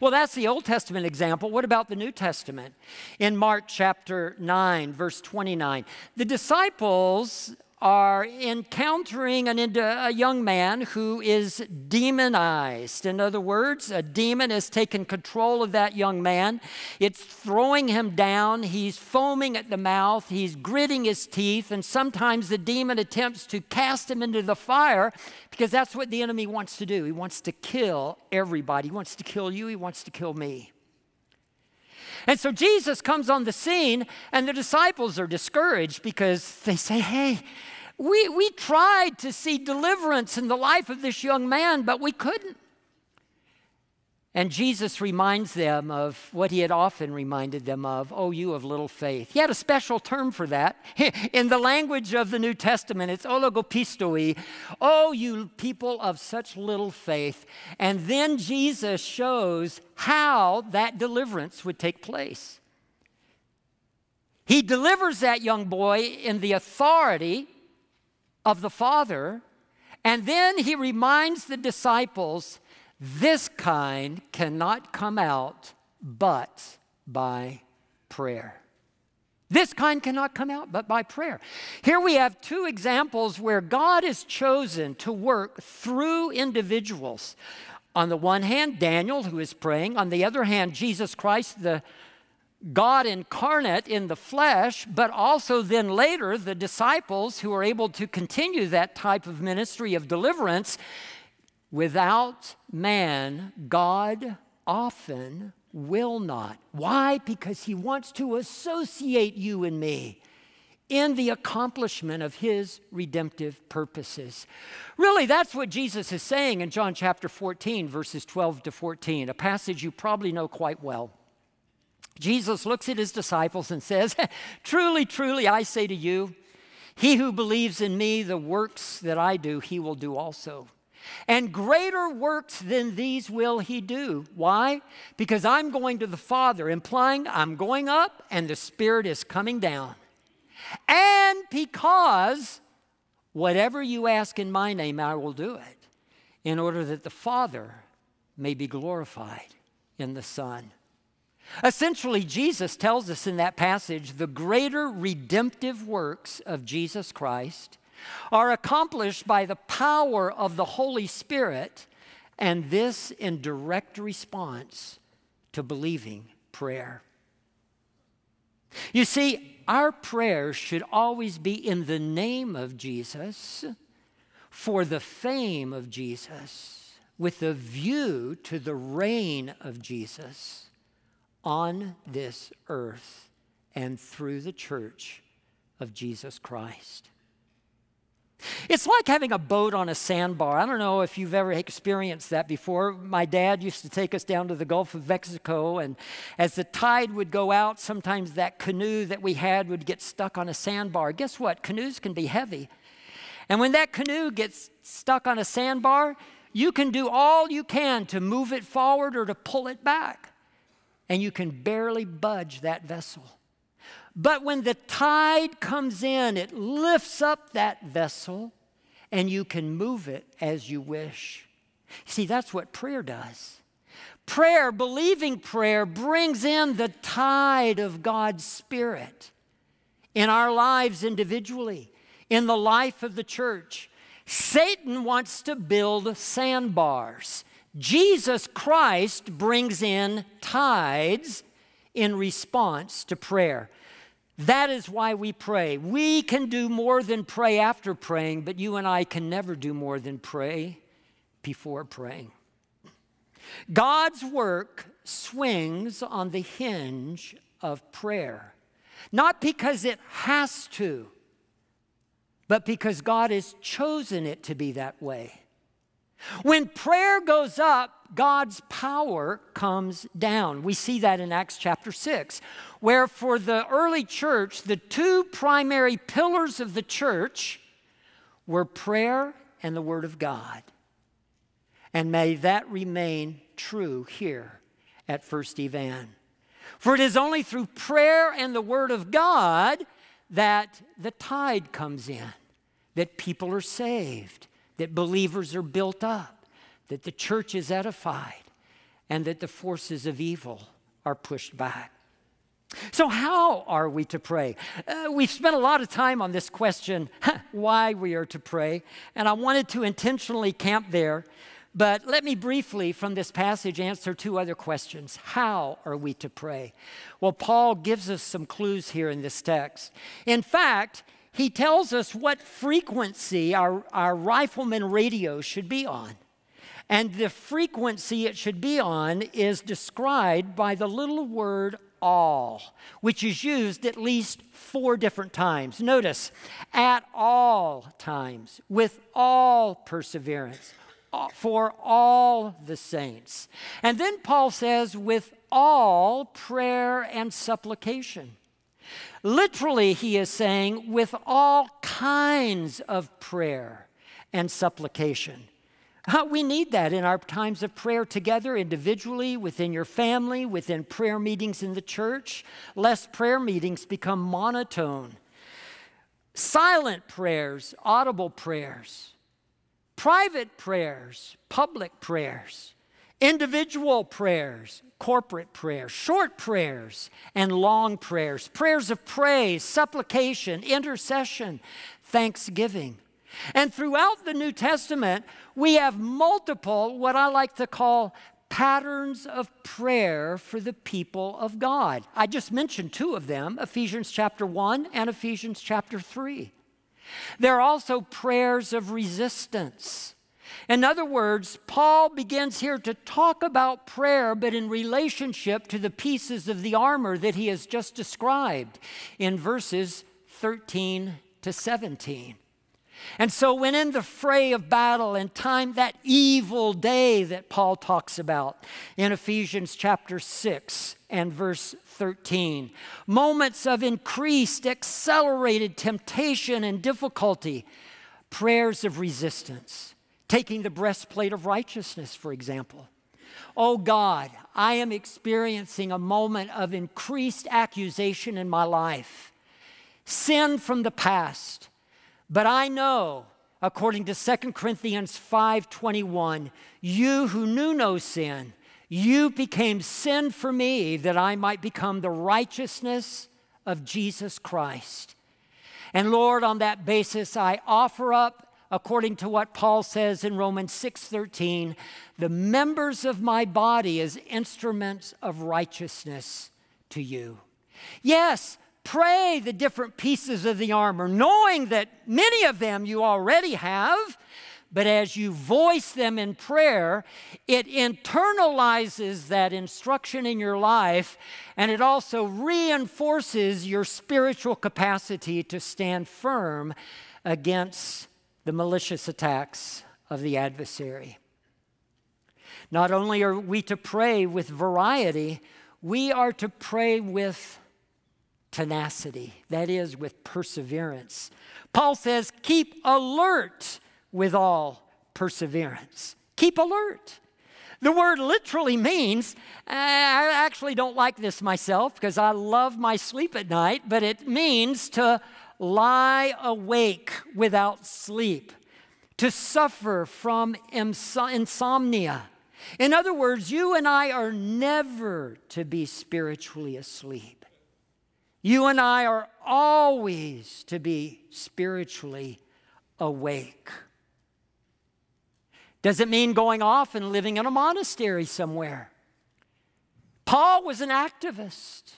Well, that's the Old Testament example. What about the New Testament? In Mark chapter 9, verse 29, the disciples are encountering an, a young man who is demonized. In other words, a demon has taken control of that young man. It's throwing him down. He's foaming at the mouth. He's gritting his teeth. And sometimes the demon attempts to cast him into the fire because that's what the enemy wants to do. He wants to kill everybody. He wants to kill you. He wants to kill me. And so Jesus comes on the scene, and the disciples are discouraged because they say, Hey, we, we tried to see deliverance in the life of this young man, but we couldn't. And Jesus reminds them of what he had often reminded them of oh, you of little faith. He had a special term for that. In the language of the New Testament, it's oligopistoi. Oh, you people of such little faith. And then Jesus shows how that deliverance would take place. He delivers that young boy in the authority of the Father, and then he reminds the disciples this kind cannot come out but by prayer. This kind cannot come out but by prayer. Here we have two examples where God has chosen to work through individuals. On the one hand, Daniel, who is praying. On the other hand, Jesus Christ, the God incarnate in the flesh, but also then later the disciples who are able to continue that type of ministry of deliverance Without man, God often will not. Why? Because he wants to associate you and me in the accomplishment of his redemptive purposes. Really, that's what Jesus is saying in John chapter 14, verses 12 to 14, a passage you probably know quite well. Jesus looks at his disciples and says, Truly, truly, I say to you, he who believes in me, the works that I do, he will do also. And greater works than these will he do. Why? Because I'm going to the Father, implying I'm going up and the Spirit is coming down. And because whatever you ask in my name, I will do it, in order that the Father may be glorified in the Son. Essentially, Jesus tells us in that passage the greater redemptive works of Jesus Christ are accomplished by the power of the Holy Spirit, and this in direct response to believing prayer. You see, our prayers should always be in the name of Jesus, for the fame of Jesus, with a view to the reign of Jesus on this earth and through the church of Jesus Christ. It's like having a boat on a sandbar. I don't know if you've ever experienced that before. My dad used to take us down to the Gulf of Mexico, and as the tide would go out, sometimes that canoe that we had would get stuck on a sandbar. Guess what? Canoes can be heavy. And when that canoe gets stuck on a sandbar, you can do all you can to move it forward or to pull it back, and you can barely budge that vessel. But when the tide comes in, it lifts up that vessel and you can move it as you wish. See, that's what prayer does. Prayer, believing prayer, brings in the tide of God's Spirit in our lives individually, in the life of the church. Satan wants to build sandbars. Jesus Christ brings in tides in response to prayer. That is why we pray. We can do more than pray after praying, but you and I can never do more than pray before praying. God's work swings on the hinge of prayer, not because it has to, but because God has chosen it to be that way. When prayer goes up, God's power comes down. We see that in Acts chapter 6, where for the early church, the two primary pillars of the church were prayer and the Word of God. And may that remain true here at First Evan. For it is only through prayer and the Word of God that the tide comes in, that people are saved, that believers are built up, that the church is edified, and that the forces of evil are pushed back. So, how are we to pray? Uh, we've spent a lot of time on this question, why we are to pray, and I wanted to intentionally camp there but let me briefly, from this passage, answer two other questions. How are we to pray? Well, Paul gives us some clues here in this text. In fact, he tells us what frequency our, our rifleman radio should be on. And the frequency it should be on is described by the little word all, which is used at least four different times. Notice, at all times, with all perseverance uh, for all the saints. And then Paul says, with all prayer and supplication. Literally, he is saying, with all kinds of prayer and supplication. We need that in our times of prayer together, individually, within your family, within prayer meetings in the church. Lest prayer meetings become monotone. Silent prayers, audible prayers private prayers, public prayers, individual prayers, corporate prayers, short prayers, and long prayers, prayers of praise, supplication, intercession, thanksgiving. And throughout the New Testament, we have multiple, what I like to call patterns of prayer for the people of God. I just mentioned two of them Ephesians chapter 1 and Ephesians chapter 3. There are also prayers of resistance. In other words, Paul begins here to talk about prayer, but in relationship to the pieces of the armor that he has just described in verses 13 to 17. And so, when in the fray of battle and time, that evil day that Paul talks about in Ephesians chapter 6 and verse 13, moments of increased, accelerated temptation and difficulty, prayers of resistance, taking the breastplate of righteousness, for example. Oh God, I am experiencing a moment of increased accusation in my life, sin from the past but I know, according to 2 Corinthians 5:21, you who knew no sin, you became sin for me that I might become the righteousness of Jesus Christ. And Lord, on that basis, I offer up, according to what Paul says in Romans 6:13, the members of my body as instruments of righteousness to you. Yes, pray the different pieces of the armor, knowing that many of them you already have, but as you voice them in prayer, it internalizes that instruction in your life and it also reinforces your spiritual capacity to stand firm against the malicious attacks of the adversary. Not only are we to pray with variety, we are to pray with tenacity, that is, with perseverance. Paul says, keep alert with all perseverance. Keep alert. The word literally means, uh, I actually don't like this myself because I love my sleep at night, but it means to lie awake without sleep, to suffer from insomnia. In other words, you and I are never to be spiritually asleep. You and I are always to be spiritually awake. Does it mean going off and living in a monastery somewhere? Paul was an activist.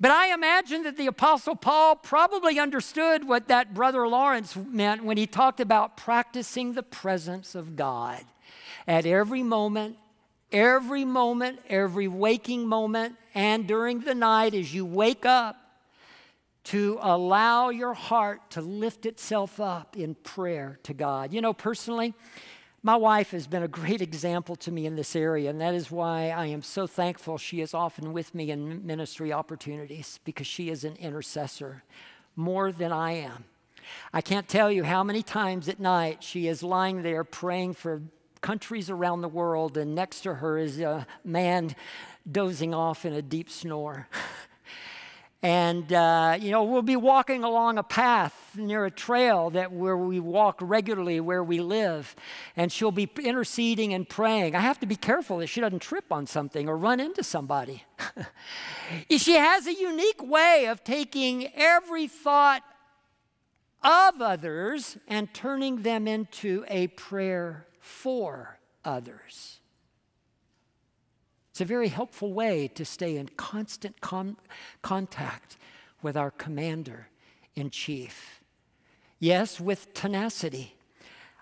But I imagine that the Apostle Paul probably understood what that brother Lawrence meant when he talked about practicing the presence of God at every moment, every moment, every waking moment, and during the night as you wake up to allow your heart to lift itself up in prayer to God. You know, personally, my wife has been a great example to me in this area, and that is why I am so thankful she is often with me in ministry opportunities because she is an intercessor more than I am. I can't tell you how many times at night she is lying there praying for countries around the world, and next to her is a man dozing off in a deep snore. And, uh, you know, we'll be walking along a path near a trail that where we walk regularly where we live. And she'll be interceding and praying. I have to be careful that she doesn't trip on something or run into somebody. she has a unique way of taking every thought of others and turning them into a prayer for others. It's a very helpful way to stay in constant com- contact with our commander in chief. Yes, with tenacity.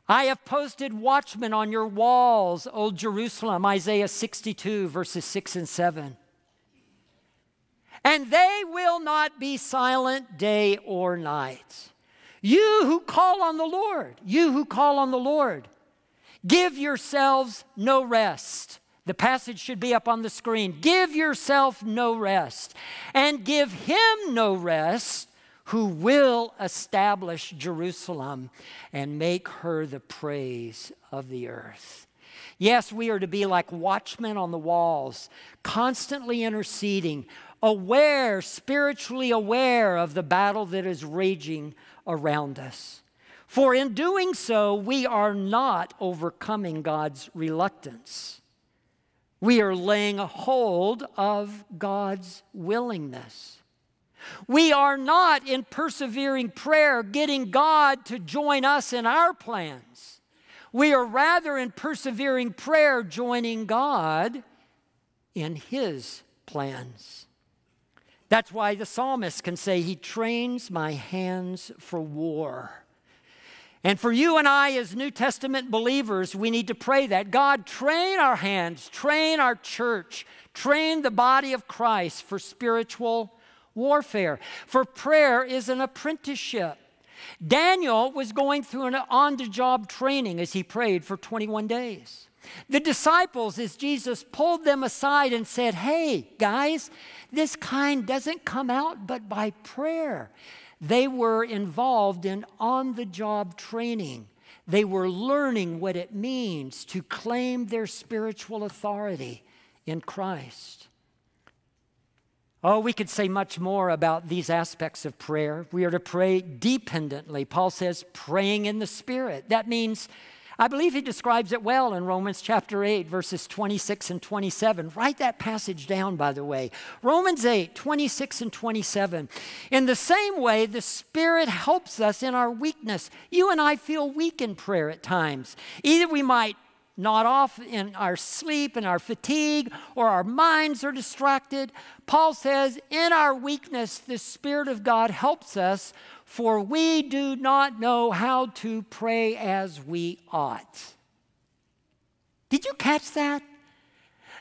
I have posted watchmen on your walls, O Jerusalem, Isaiah 62, verses 6 and 7. And they will not be silent day or night. You who call on the Lord, you who call on the Lord, give yourselves no rest the passage should be up on the screen. Give yourself no rest, and give him no rest who will establish Jerusalem and make her the praise of the earth. Yes, we are to be like watchmen on the walls, constantly interceding, aware, spiritually aware of the battle that is raging around us. For in doing so, we are not overcoming God's reluctance. We are laying a hold of God's willingness. We are not in persevering prayer getting God to join us in our plans. We are rather in persevering prayer joining God in His plans. That's why the psalmist can say, He trains my hands for war. And for you and I, as New Testament believers, we need to pray that God train our hands, train our church, train the body of Christ for spiritual warfare. For prayer is an apprenticeship. Daniel was going through an on the job training as he prayed for 21 days. The disciples, as Jesus pulled them aside and said, Hey, guys, this kind doesn't come out but by prayer. They were involved in on the job training. They were learning what it means to claim their spiritual authority in Christ. Oh, we could say much more about these aspects of prayer. We are to pray dependently. Paul says, praying in the Spirit. That means I believe he describes it well in Romans chapter 8, verses 26 and 27. Write that passage down, by the way. Romans 8, 26 and 27. In the same way, the Spirit helps us in our weakness. You and I feel weak in prayer at times. Either we might not off in our sleep and our fatigue, or our minds are distracted. Paul says, In our weakness, the Spirit of God helps us for we do not know how to pray as we ought. Did you catch that?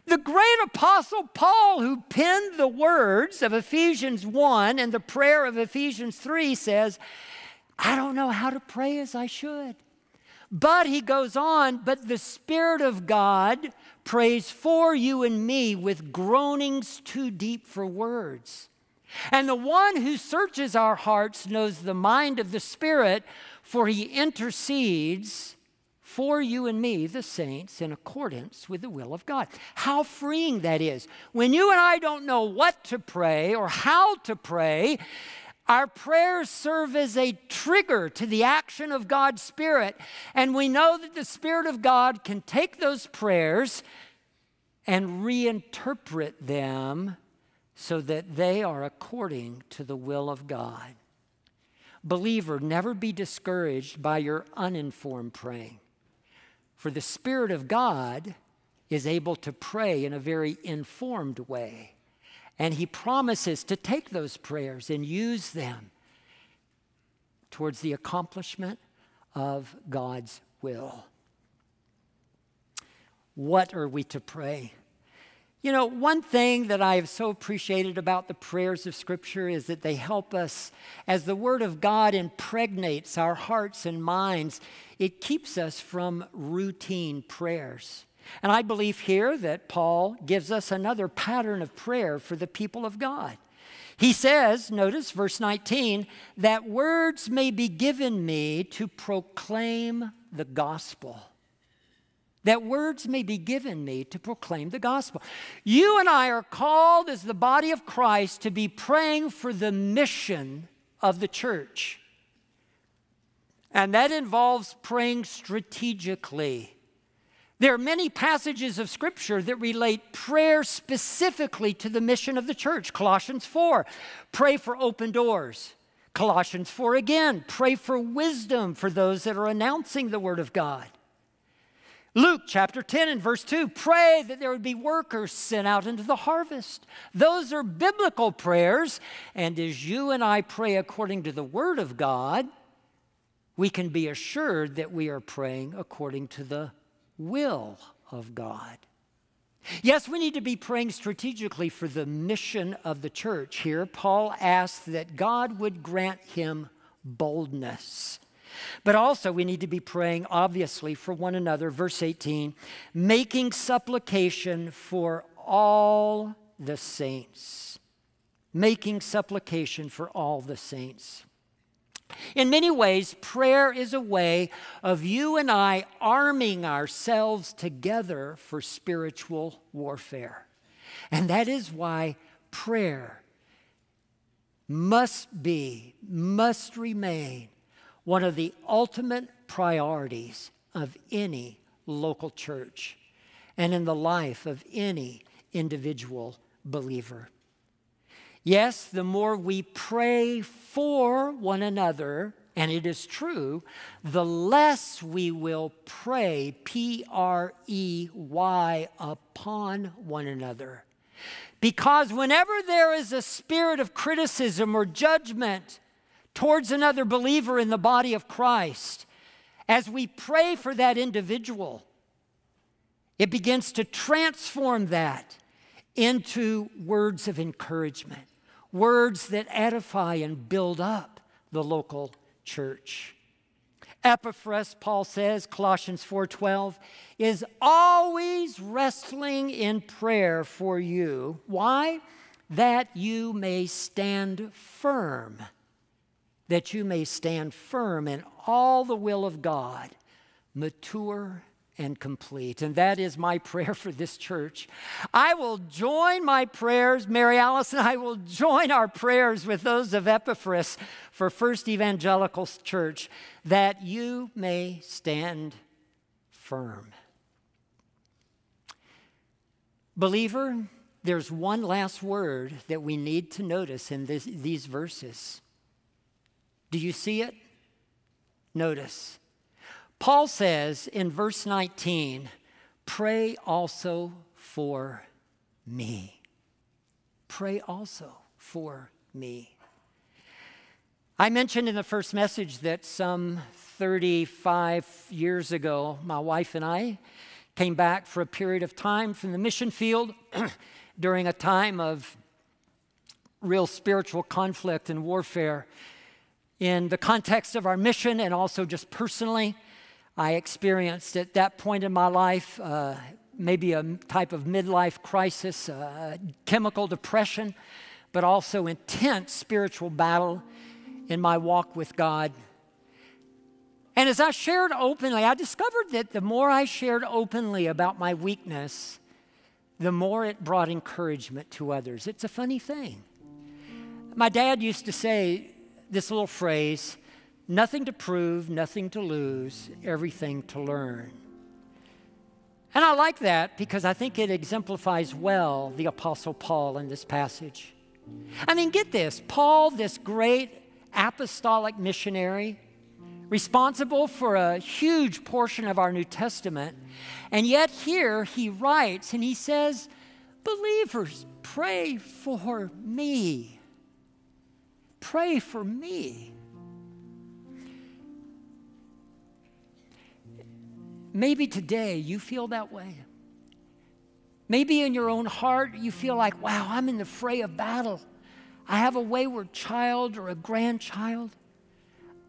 The great apostle Paul, who penned the words of Ephesians 1 and the prayer of Ephesians 3, says, I don't know how to pray as I should. But he goes on, but the Spirit of God prays for you and me with groanings too deep for words. And the one who searches our hearts knows the mind of the Spirit, for he intercedes for you and me, the saints, in accordance with the will of God. How freeing that is. When you and I don't know what to pray or how to pray, our prayers serve as a trigger to the action of God's Spirit. And we know that the Spirit of God can take those prayers and reinterpret them so that they are according to the will of God. Believer, never be discouraged by your uninformed praying, for the Spirit of God is able to pray in a very informed way. And He promises to take those prayers and use them towards the accomplishment of God's will. What are we to pray? You know, one thing that I have so appreciated about the prayers of Scripture is that they help us, as the Word of God impregnates our hearts and minds, it keeps us from routine prayers. And I believe here that Paul gives us another pattern of prayer for the people of God. He says, notice verse 19, that words may be given me to proclaim the gospel. That words may be given me to proclaim the gospel. You and I are called as the body of Christ to be praying for the mission of the church. And that involves praying strategically. There are many passages of Scripture that relate prayer specifically to the mission of the church. Colossians 4, pray for open doors. Colossians 4 again, pray for wisdom for those that are announcing the Word of God. Luke chapter 10 and verse 2 pray that there would be workers sent out into the harvest. Those are biblical prayers. And as you and I pray according to the Word of God, we can be assured that we are praying according to the will of God. Yes, we need to be praying strategically for the mission of the church. Here, Paul asks that God would grant him boldness. But also, we need to be praying, obviously, for one another. Verse 18 making supplication for all the saints. Making supplication for all the saints. In many ways, prayer is a way of you and I arming ourselves together for spiritual warfare. And that is why prayer must be, must remain one of the ultimate priorities of any local church and in the life of any individual believer. Yes, the more we pray for one another, and it is true, the less we will pray, P R E Y, upon one another. Because whenever there is a spirit of criticism or judgment towards another believer in the body of Christ, as we pray for that individual, it begins to transform that into words of encouragement words that edify and build up the local church. Epaphras, Paul says, Colossians 4:12, is always wrestling in prayer for you. Why? That you may stand firm. That you may stand firm in all the will of God, mature and complete. And that is my prayer for this church. I will join my prayers, Mary and I will join our prayers with those of Epaphras for First Evangelical Church, that you may stand firm. Believer, there's one last word that we need to notice in this, these verses. Do you see it? Notice Paul says in verse 19, pray also for me. Pray also for me. I mentioned in the first message that some 35 years ago, my wife and I came back for a period of time from the mission field during a time of real spiritual conflict and warfare in the context of our mission and also just personally. I experienced at that point in my life uh, maybe a type of midlife crisis, uh, chemical depression, but also intense spiritual battle in my walk with God. And as I shared openly, I discovered that the more I shared openly about my weakness, the more it brought encouragement to others. It's a funny thing. My dad used to say this little phrase Nothing to prove, nothing to lose, everything to learn. And I like that because I think it exemplifies well the Apostle Paul in this passage. I mean, get this Paul, this great apostolic missionary, responsible for a huge portion of our New Testament, and yet here he writes and he says, Believers, pray for me. Pray for me. Maybe today you feel that way. Maybe in your own heart you feel like, wow, I'm in the fray of battle. I have a wayward child or a grandchild.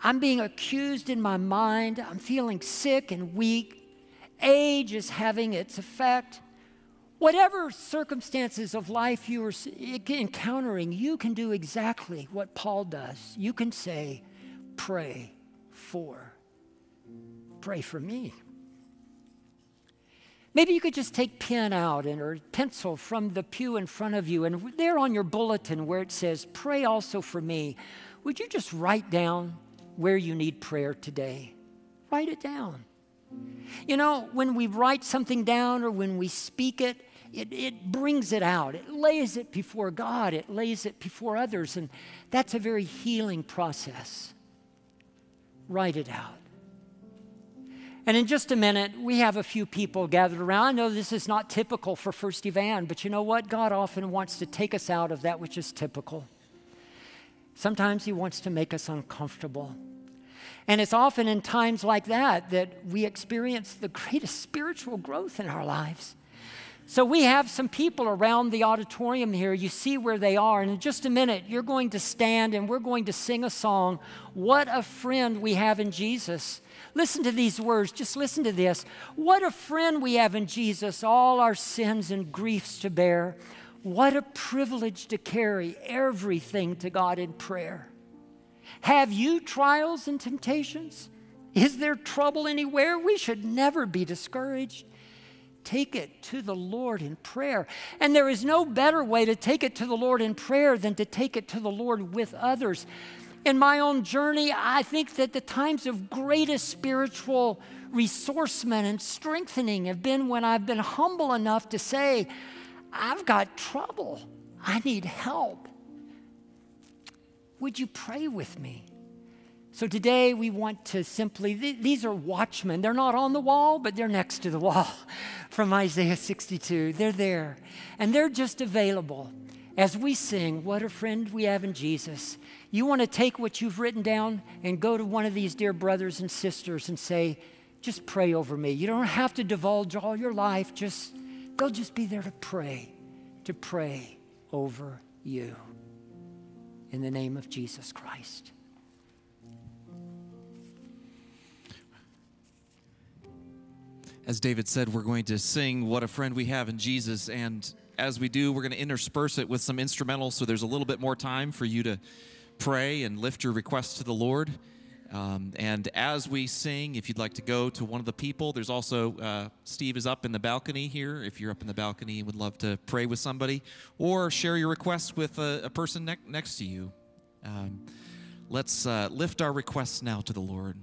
I'm being accused in my mind. I'm feeling sick and weak. Age is having its effect. Whatever circumstances of life you are encountering, you can do exactly what Paul does. You can say, Pray for. Pray for me. Maybe you could just take pen out and or pencil from the pew in front of you, and there on your bulletin where it says, Pray also for me, would you just write down where you need prayer today? Write it down. You know, when we write something down or when we speak it, it, it brings it out. It lays it before God, it lays it before others, and that's a very healing process. Write it out. And in just a minute, we have a few people gathered around. I know this is not typical for First Evan, but you know what? God often wants to take us out of that which is typical. Sometimes He wants to make us uncomfortable. And it's often in times like that that we experience the greatest spiritual growth in our lives. So we have some people around the auditorium here. You see where they are. And in just a minute, you're going to stand and we're going to sing a song, What a Friend We Have in Jesus. Listen to these words. Just listen to this. What a friend we have in Jesus, all our sins and griefs to bear. What a privilege to carry everything to God in prayer. Have you trials and temptations? Is there trouble anywhere? We should never be discouraged. Take it to the Lord in prayer. And there is no better way to take it to the Lord in prayer than to take it to the Lord with others in my own journey, I think that the times of greatest spiritual resourcement and strengthening have been when I've been humble enough to say, I've got trouble. I need help. Would you pray with me? So today we want to simply, th- these are watchmen. They're not on the wall, but they're next to the wall from Isaiah 62. They're there. And they're just available as we sing, What a Friend We Have in Jesus. You want to take what you've written down and go to one of these dear brothers and sisters and say, just pray over me. You don't have to divulge all your life. Just they'll just be there to pray, to pray over you. In the name of Jesus Christ. As David said, we're going to sing What a Friend We Have in Jesus. And as we do, we're going to intersperse it with some instrumentals so there's a little bit more time for you to pray and lift your requests to the Lord. Um, and as we sing, if you'd like to go to one of the people, there's also uh, Steve is up in the balcony here. If you're up in the balcony and would love to pray with somebody or share your requests with a, a person ne- next to you, um, let's uh, lift our requests now to the Lord.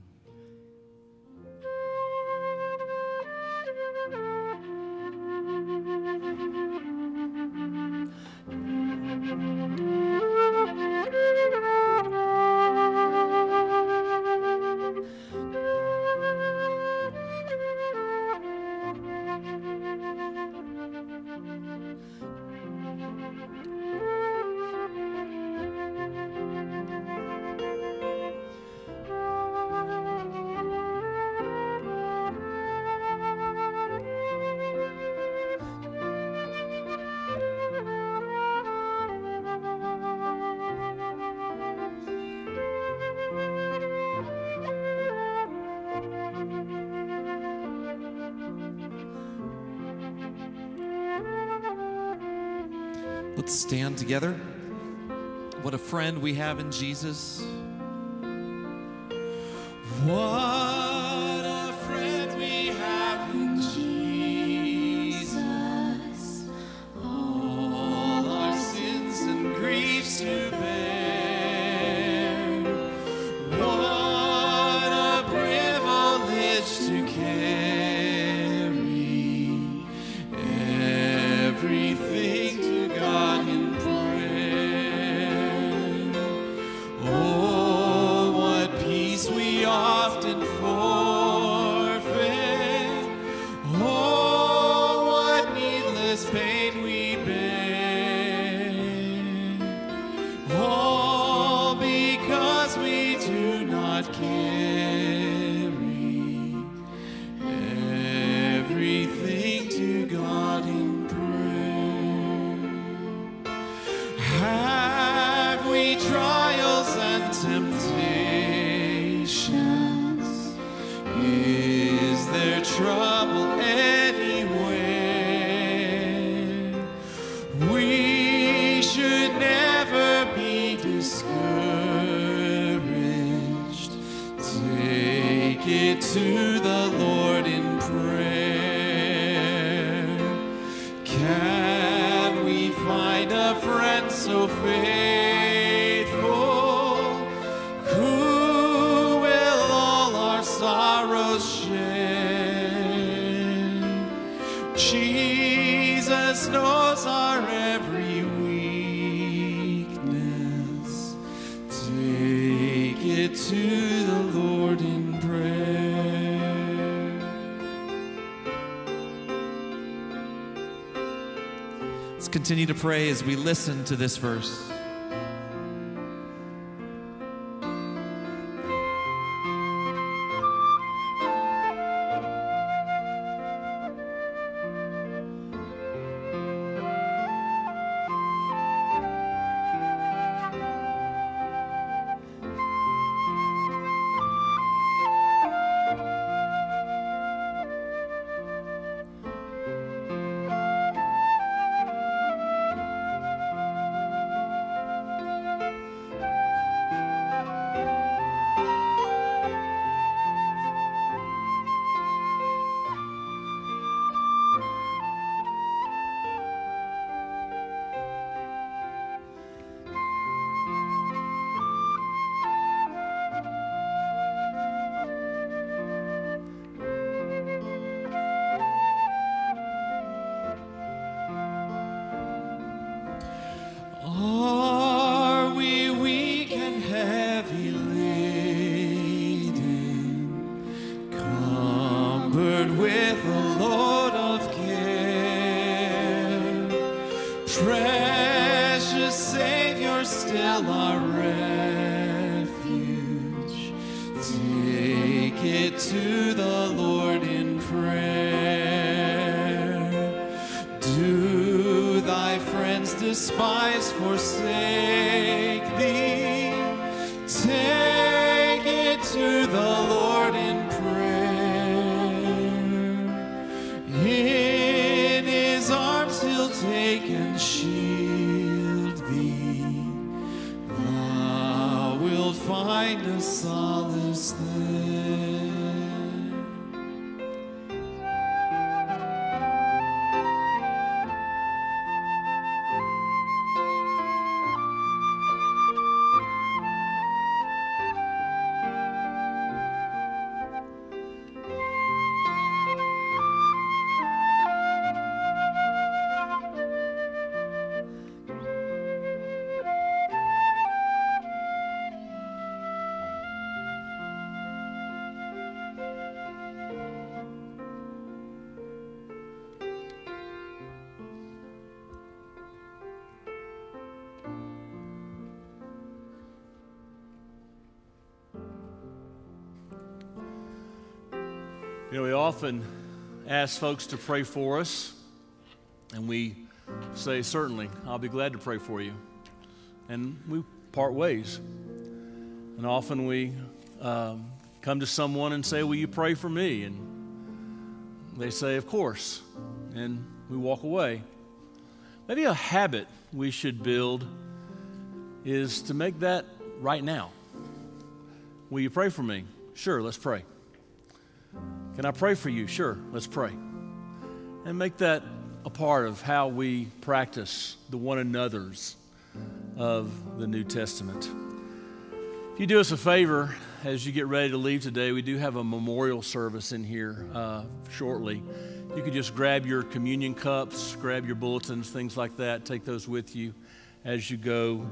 Together. What a friend we have in Jesus. So faithful continue to pray as we listen to this verse. Know, we often ask folks to pray for us, and we say, Certainly, I'll be glad to pray for you. And we part ways. And often we um, come to someone and say, Will you pray for me? And they say, Of course. And we walk away. Maybe a habit we should build is to make that right now. Will you pray for me? Sure, let's pray. Can I pray for you? Sure, let's pray. And make that a part of how we practice the one another's of the New Testament. If you do us a favor as you get ready to leave today, we do have a memorial service in here uh, shortly. You could just grab your communion cups, grab your bulletins, things like that, take those with you as you go.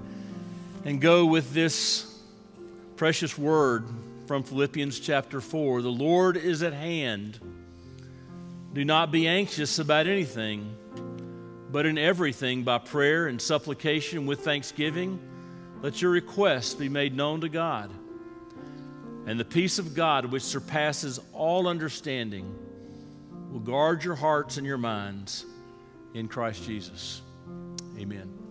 And go with this precious word from Philippians chapter 4 The Lord is at hand. Do not be anxious about anything, but in everything, by prayer and supplication with thanksgiving, let your requests be made known to God. And the peace of God, which surpasses all understanding, will guard your hearts and your minds in Christ Jesus. Amen.